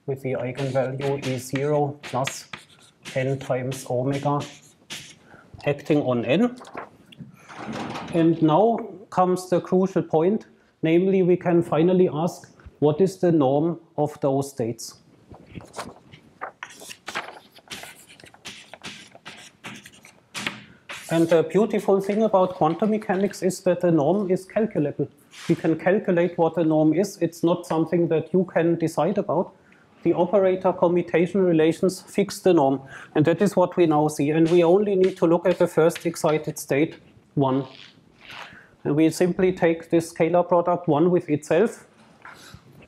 with the eigenvalue E0 plus n times omega acting on n. And now comes the crucial point, namely we can finally ask what is the norm of those states. And the beautiful thing about quantum mechanics is that the norm is calculable. We can calculate what the norm is. It's not something that you can decide about the operator commutation relations fix the norm. And that is what we now see. And we only need to look at the first excited state, 1. And we simply take this scalar product 1 with itself.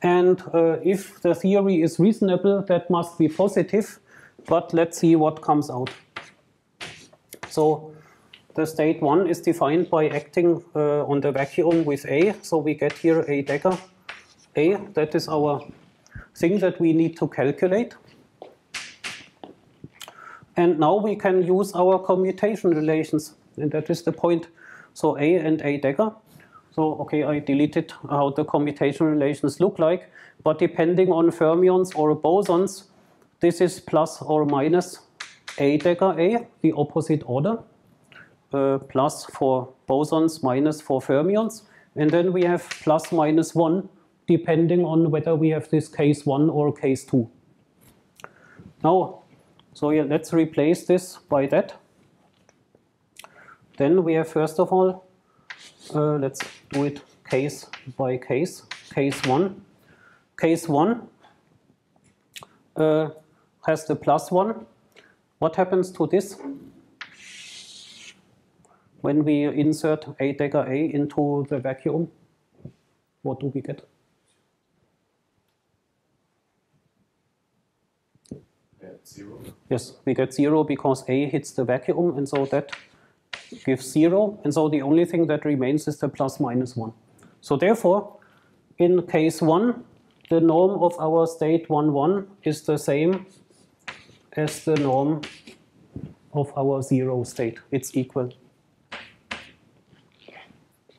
And uh, if the theory is reasonable, that must be positive. But let's see what comes out. So the state 1 is defined by acting uh, on the vacuum with A. So we get here a dagger A. That is our thing that we need to calculate. And now we can use our commutation relations, and that is the point. So A and A dagger. So, okay, I deleted how the commutation relations look like, but depending on fermions or bosons, this is plus or minus A dagger A, the opposite order, plus for bosons, minus for fermions, and then we have plus minus 1 depending on whether we have this case 1 or case 2. Now, so yeah, let's replace this by that. Then we have first of all, uh, let's do it case by case. Case 1. Case 1 uh, has the plus 1. What happens to this? When we insert A dagger A into the vacuum, what do we get? zero? Yes, we get zero because A hits the vacuum, and so that gives zero. And so the only thing that remains is the plus minus one. So therefore, in case one, the norm of our state 1, 1 is the same as the norm of our zero state. It's equal.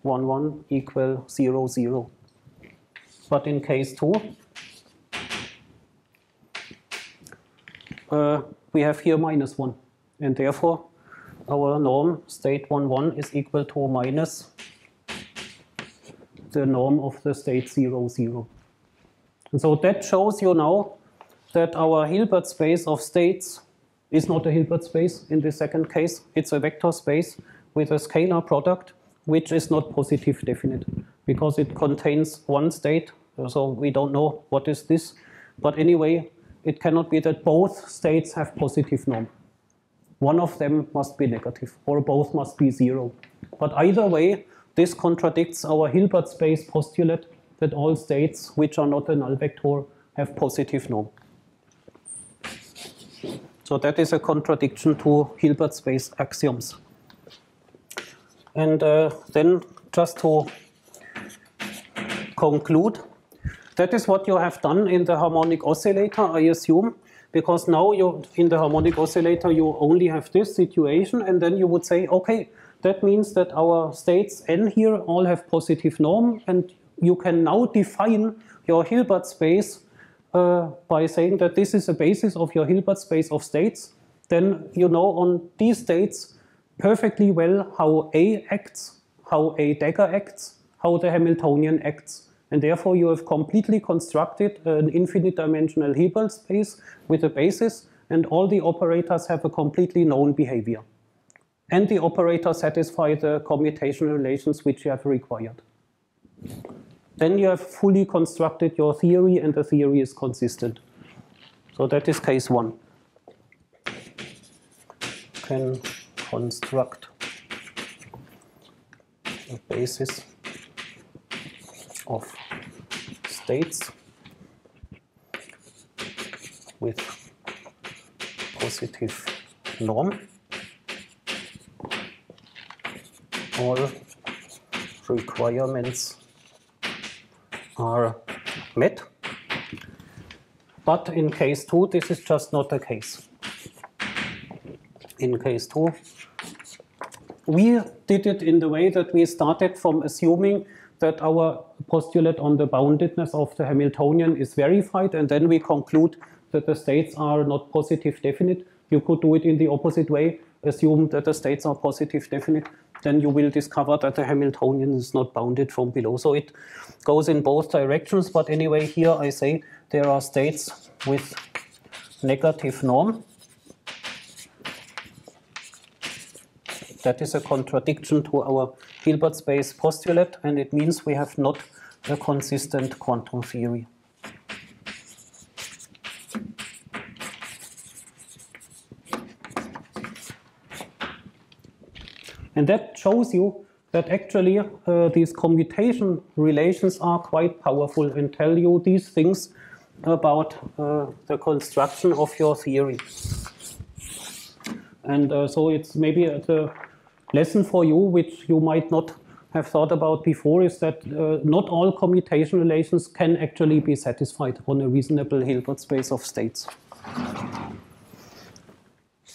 1, 1 equal 0, 0. But in case 2, uh, we have here minus 1. And therefore, our norm state 1, 1 is equal to minus the norm of the state 0, 0. And so that shows you now that our Hilbert space of states is not a Hilbert space in the second case. It's a vector space with a scalar product, which is not positive definite because it contains one state. So we don't know what is this. But anyway, it cannot be that both states have positive norm. One of them must be negative, or both must be zero. But either way, this contradicts our Hilbert space postulate that all states which are not a null vector have positive norm. So that is a contradiction to Hilbert space axioms. And uh, then just to conclude, that is what you have done in the harmonic oscillator, I assume, because now you in the harmonic oscillator you only have this situation, and then you would say, okay, that means that our states n here all have positive norm, and you can now define your Hilbert space uh, by saying that this is a basis of your Hilbert space of states. Then you know on these states perfectly well how A acts, how A dagger acts, how the Hamiltonian acts. And therefore, you have completely constructed an infinite dimensional Hilbert space with a basis, and all the operators have a completely known behavior. And the operators satisfy the commutation relations which you have required. then you have fully constructed your theory and the theory is consistent. So that is case one. Can construct a basis of states with positive norm. All requirements are met. But in case 2, this is just not the case. In case 2, we did it in the way that we started from assuming that our postulate on the boundedness of the Hamiltonian is verified, and then we conclude that the states are not positive definite. You could do it in the opposite way, assume that the states are positive definite, then you will discover that the Hamiltonian is not bounded from below. So it goes in both directions, but anyway, here I say there are states with negative norm. That is a contradiction to our Hilbert space postulate, and it means we have not a consistent quantum theory. And that shows you that actually uh, these commutation relations are quite powerful and tell you these things about uh, the construction of your theory. And uh, so it's maybe the lesson for you, which you might not have thought about before, is that uh, not all commutation relations can actually be satisfied on a reasonable Hilbert space of states.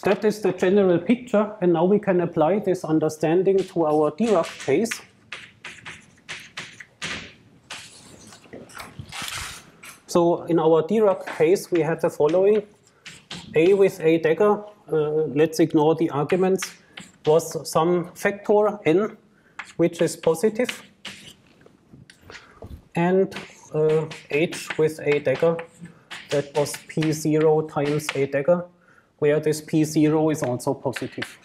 That is the general picture, and now we can apply this understanding to our Dirac case. So in our Dirac case, we had the following. A with A dagger, uh, let's ignore the arguments, was some factor n, which is. And uh, H with A dagger, that was P0 times A dagger where this P0 is also positive.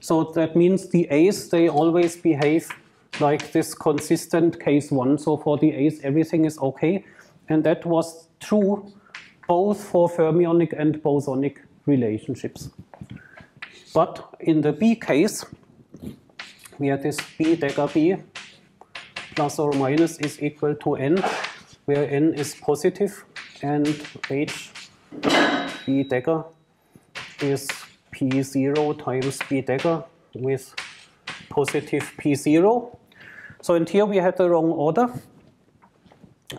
So that means the A's, they always behave like this consistent case one. So for the A's, everything is okay. And that was true both for fermionic and bosonic relationships. But in the B case, we have this B dagger B plus or minus is equal to n, where n is positive and h B dagger is P0 times B dagger with positive P0. So and here we had the wrong order.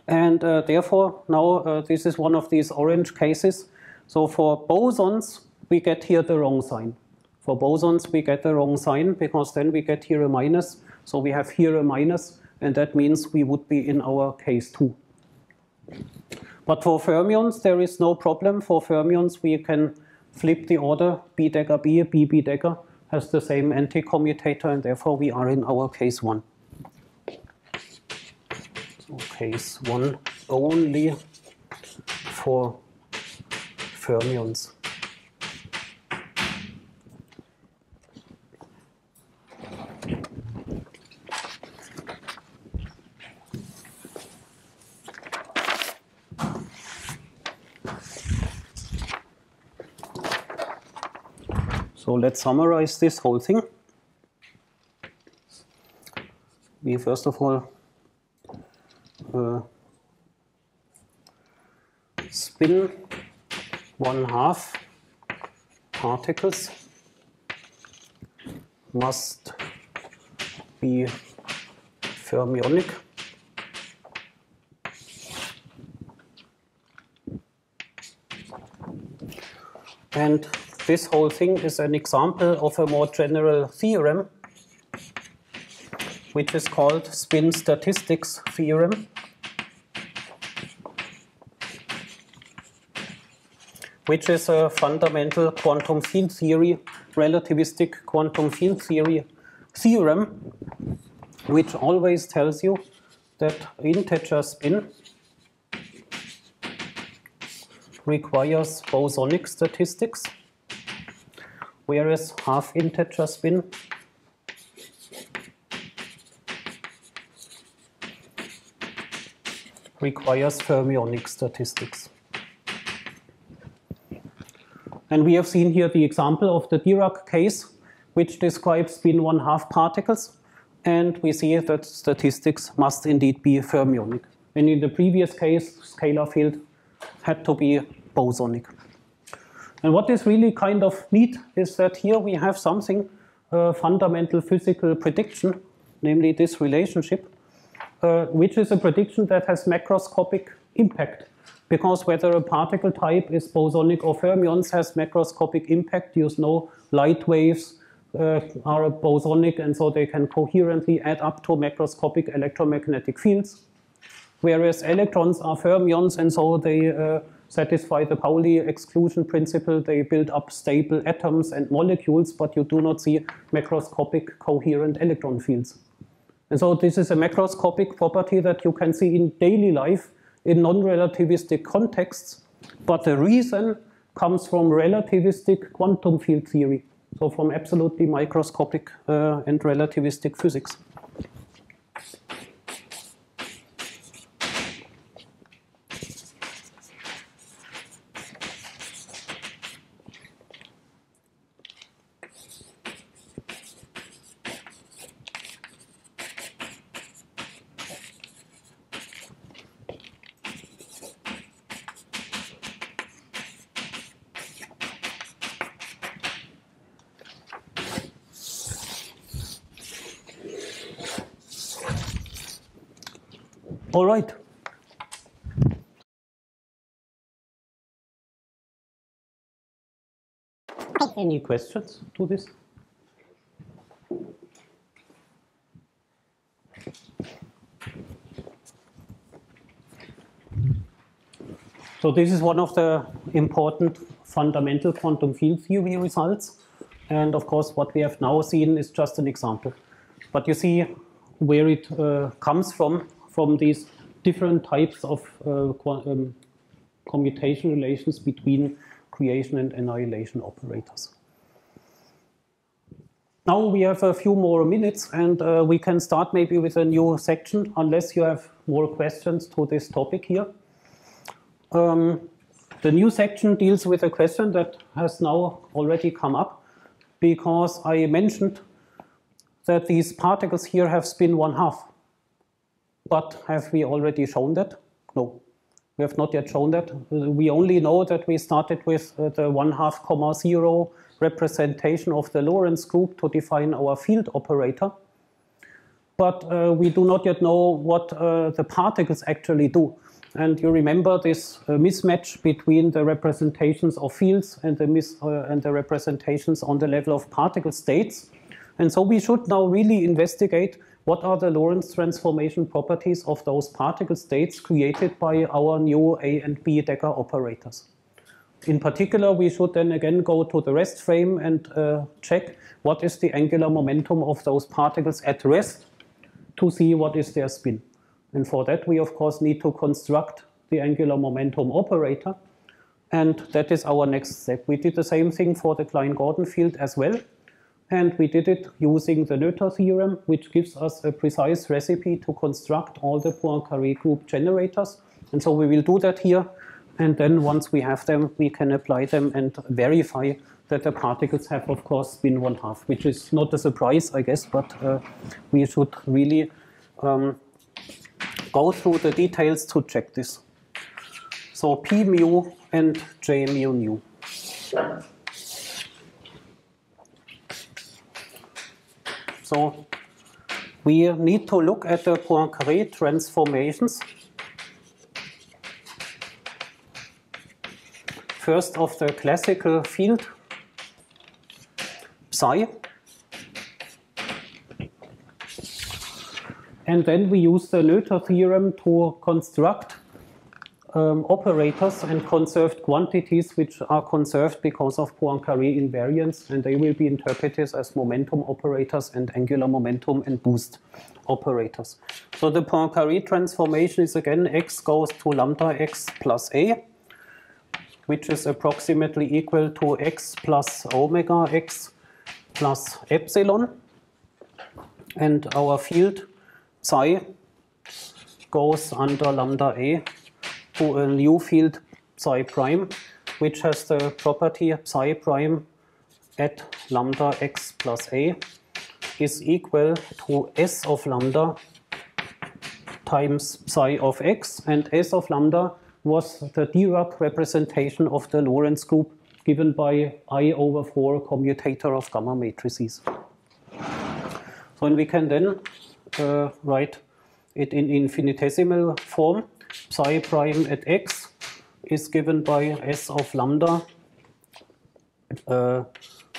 And uh, therefore, now uh, this is one of these orange cases. So for bosons, we get here the wrong sign. For bosons, we get the wrong sign because then we get here a minus. So we have here a minus, and that means we would be in our case 2. But for fermions, there is no problem. For fermions, we can flip the order. B dagger B, B B dagger has the same anti-commutator, and therefore we are in our case 1. So case 1 only for fermions. Let's summarize this whole thing. We first of all uh, spin one half particles must be fermionic. And this whole thing is an example of a more general theorem, which is called spin statistics theorem. which is a fundamental quantum field theory, relativistic quantum field theory theorem, which always tells you that integer spin requires bosonic statistics whereas half integer spin requires fermionic statistics. And we have seen here the example of the Dirac case, which describes spin one half particles. And we see that statistics must indeed be fermionic. And in the previous case, scalar field had to be bosonic. And what is really kind of neat is that here we have something, uh, fundamental physical prediction, namely this relationship, uh, which is a prediction that has macroscopic impact. Because whether a particle type is bosonic or fermions has macroscopic impact. You know light waves uh, are bosonic and so they can coherently add up to macroscopic electromagnetic fields. Whereas electrons are fermions and so they uh, satisfy the Pauli exclusion principle. They build up stable atoms and molecules, but you do not see macroscopic coherent electron fields. And so this is a macroscopic property that you can see in daily life in non-relativistic contexts, but the reason comes from relativistic quantum field theory, so from absolutely microscopic uh, and relativistic physics. All right. Any questions to this? So this is one of the important fundamental quantum field theory results. And of course, what we have now seen is just an example. But you see where it uh, comes from from these different types of uh, um, commutation relations between creation and annihilation operators. Now we have a few more minutes and uh, we can start maybe with a new section unless you have more questions to this topic here. Um, the new section deals with a question that has now already come up because I mentioned that these particles here have spin one half. But have we already shown that? No, we have not yet shown that. We only know that we started with uh, the one half comma zero representation of the Lorentz group to define our field operator. But uh, we do not yet know what uh, the particles actually do. And you remember this uh, mismatch between the representations of fields and the, mis uh, and the representations on the level of particle states. And so we should now really investigate what are the Lorentz transformation properties of those particle states created by our new A and B dagger operators. In particular, we should then again go to the rest frame and uh, check what is the angular momentum of those particles at rest to see what is their spin. And for that, we of course need to construct the angular momentum operator. And that is our next step. We did the same thing for the Klein-Gordon field as well. And we did it using the Noether theorem, which gives us a precise recipe to construct all the Poincaré group generators. And so we will do that here. And then once we have them, we can apply them and verify that the particles have, of course, spin one half, which is not a surprise, I guess, but uh, we should really um, go through the details to check this. So P mu and J mu nu. So we need to look at the Poincaré transformations. First of the classical field psi. And then we use the Noether theorem to construct um, operators and conserved quantities which are conserved because of Poincaré invariance and they will be interpreted as momentum operators and angular momentum and boost operators. So the Poincaré transformation is again x goes to lambda x plus a which is approximately equal to x plus omega x plus epsilon. And our field psi goes under lambda A to a new field psi prime, which has the property psi prime at lambda x plus A is equal to S of lambda times psi of x, and S of lambda was the Dirac representation of the Lorentz group given by I over 4 commutator of gamma matrices. So and we can then uh, write it in infinitesimal form. Psi prime at x is given by S of lambda uh,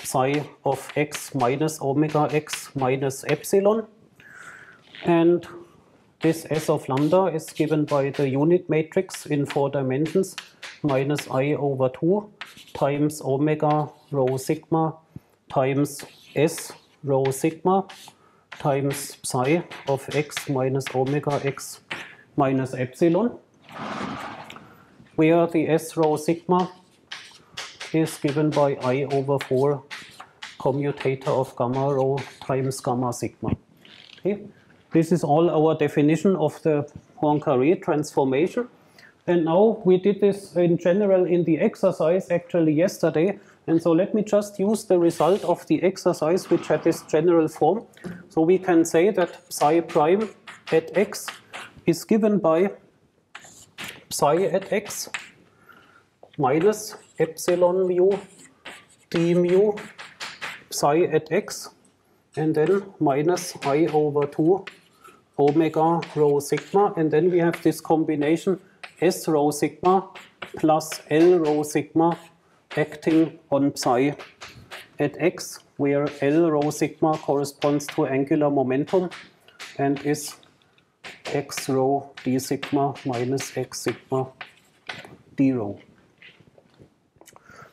psi of x minus omega x minus epsilon. And this S of lambda is given by the unit matrix in four dimensions minus i over 2 times omega rho sigma times S rho sigma times psi of x minus omega x minus epsilon, where the S rho sigma is given by i over 4 commutator of gamma rho times gamma sigma. Okay. This is all our definition of the Poincare transformation. And now we did this in general in the exercise actually yesterday. And so let me just use the result of the exercise which had this general form. So we can say that psi prime at x is given by psi at x minus epsilon mu d mu psi at x and then minus i over 2 omega rho sigma and then we have this combination S rho sigma plus L rho sigma acting on psi at x where L rho sigma corresponds to angular momentum and is x rho d sigma minus x sigma d rho.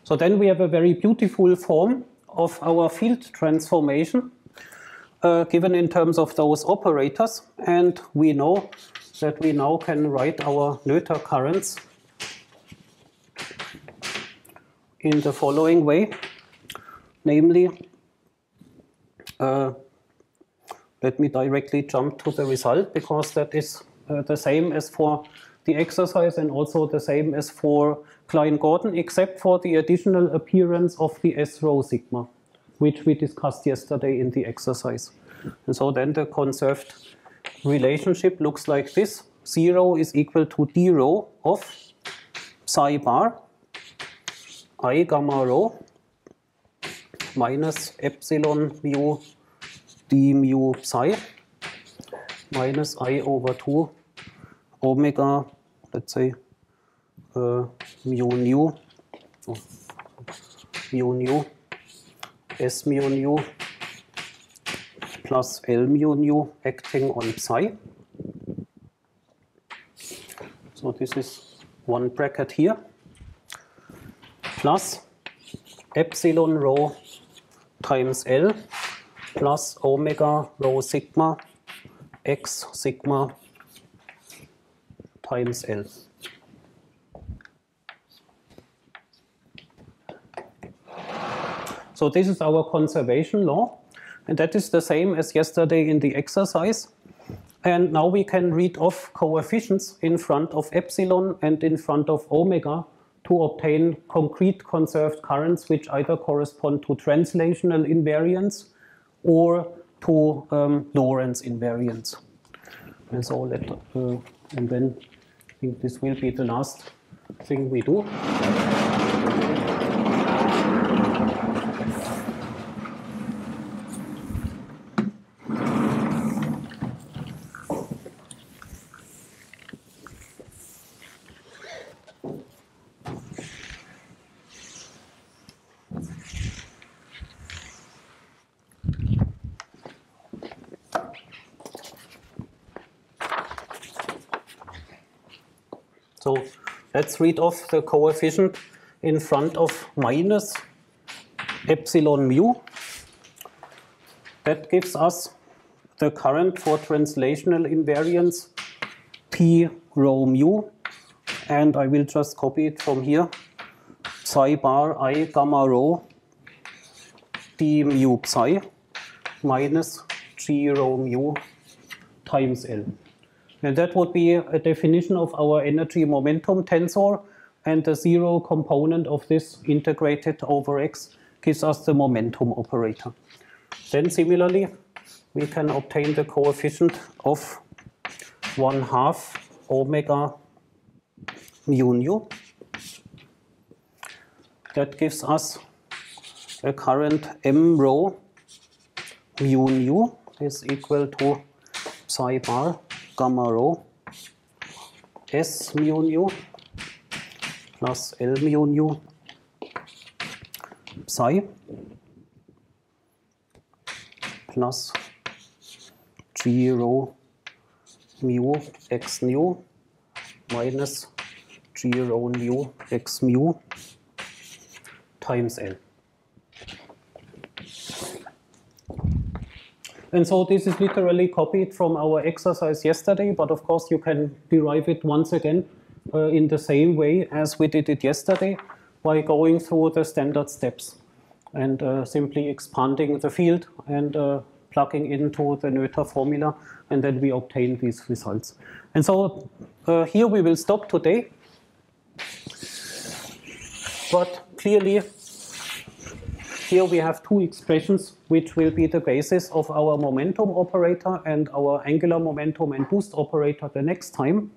So then we have a very beautiful form of our field transformation uh, given in terms of those operators. And we know that we now can write our Noether currents in the following way. Namely, uh, let me directly jump to the result because that is uh, the same as for the exercise and also the same as for Klein-Gordon, except for the additional appearance of the S rho sigma, which we discussed yesterday in the exercise. And so then the conserved relationship looks like this. 0 is equal to d rho of psi bar i gamma rho minus epsilon mu d mu psi minus i over 2 omega, let's say, uh, mu nu, oh, mu nu, s mu nu plus L mu nu acting on psi. So this is one bracket here plus epsilon rho times L plus omega rho sigma x sigma times L. So this is our conservation law. And that is the same as yesterday in the exercise. And now we can read off coefficients in front of epsilon and in front of omega to obtain concrete conserved currents which either correspond to translational invariance or to um, Lorentz invariance. And so let, uh, and then I think this will be the last thing we do. So let's read off the coefficient in front of minus epsilon mu. That gives us the current for translational invariance P rho mu. And I will just copy it from here. Psi bar i gamma rho d mu psi minus g rho mu times L. And that would be a definition of our energy momentum tensor. And the zero component of this integrated over x gives us the momentum operator. Then similarly, we can obtain the coefficient of 1 half omega mu nu. That gives us a current m rho mu nu is equal to psi bar gamma rho S mu nu plus L mu nu psi plus G rho mu x nu minus G rho nu x mu times L. And so this is literally copied from our exercise yesterday, but of course you can derive it once again uh, in the same way as we did it yesterday by going through the standard steps and uh, simply expanding the field and uh, plugging into the Noether formula, and then we obtain these results. And so uh, here we will stop today. But clearly, here we have two expressions which will be the basis of our momentum operator and our angular momentum and boost operator the next time.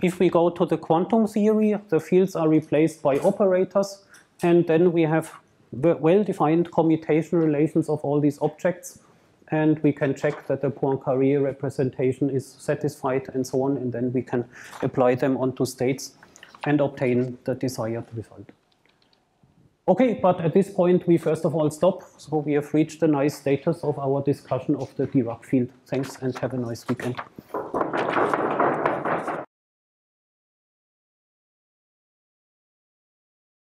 If we go to the quantum theory, the fields are replaced by operators, and then we have well-defined commutation relations of all these objects, and we can check that the Poincaré representation is satisfied and so on, and then we can apply them onto states and obtain the desired result. Okay, but at this point we first of all stop. So we have reached the nice status of our discussion of the Dirac field. Thanks and have a nice weekend.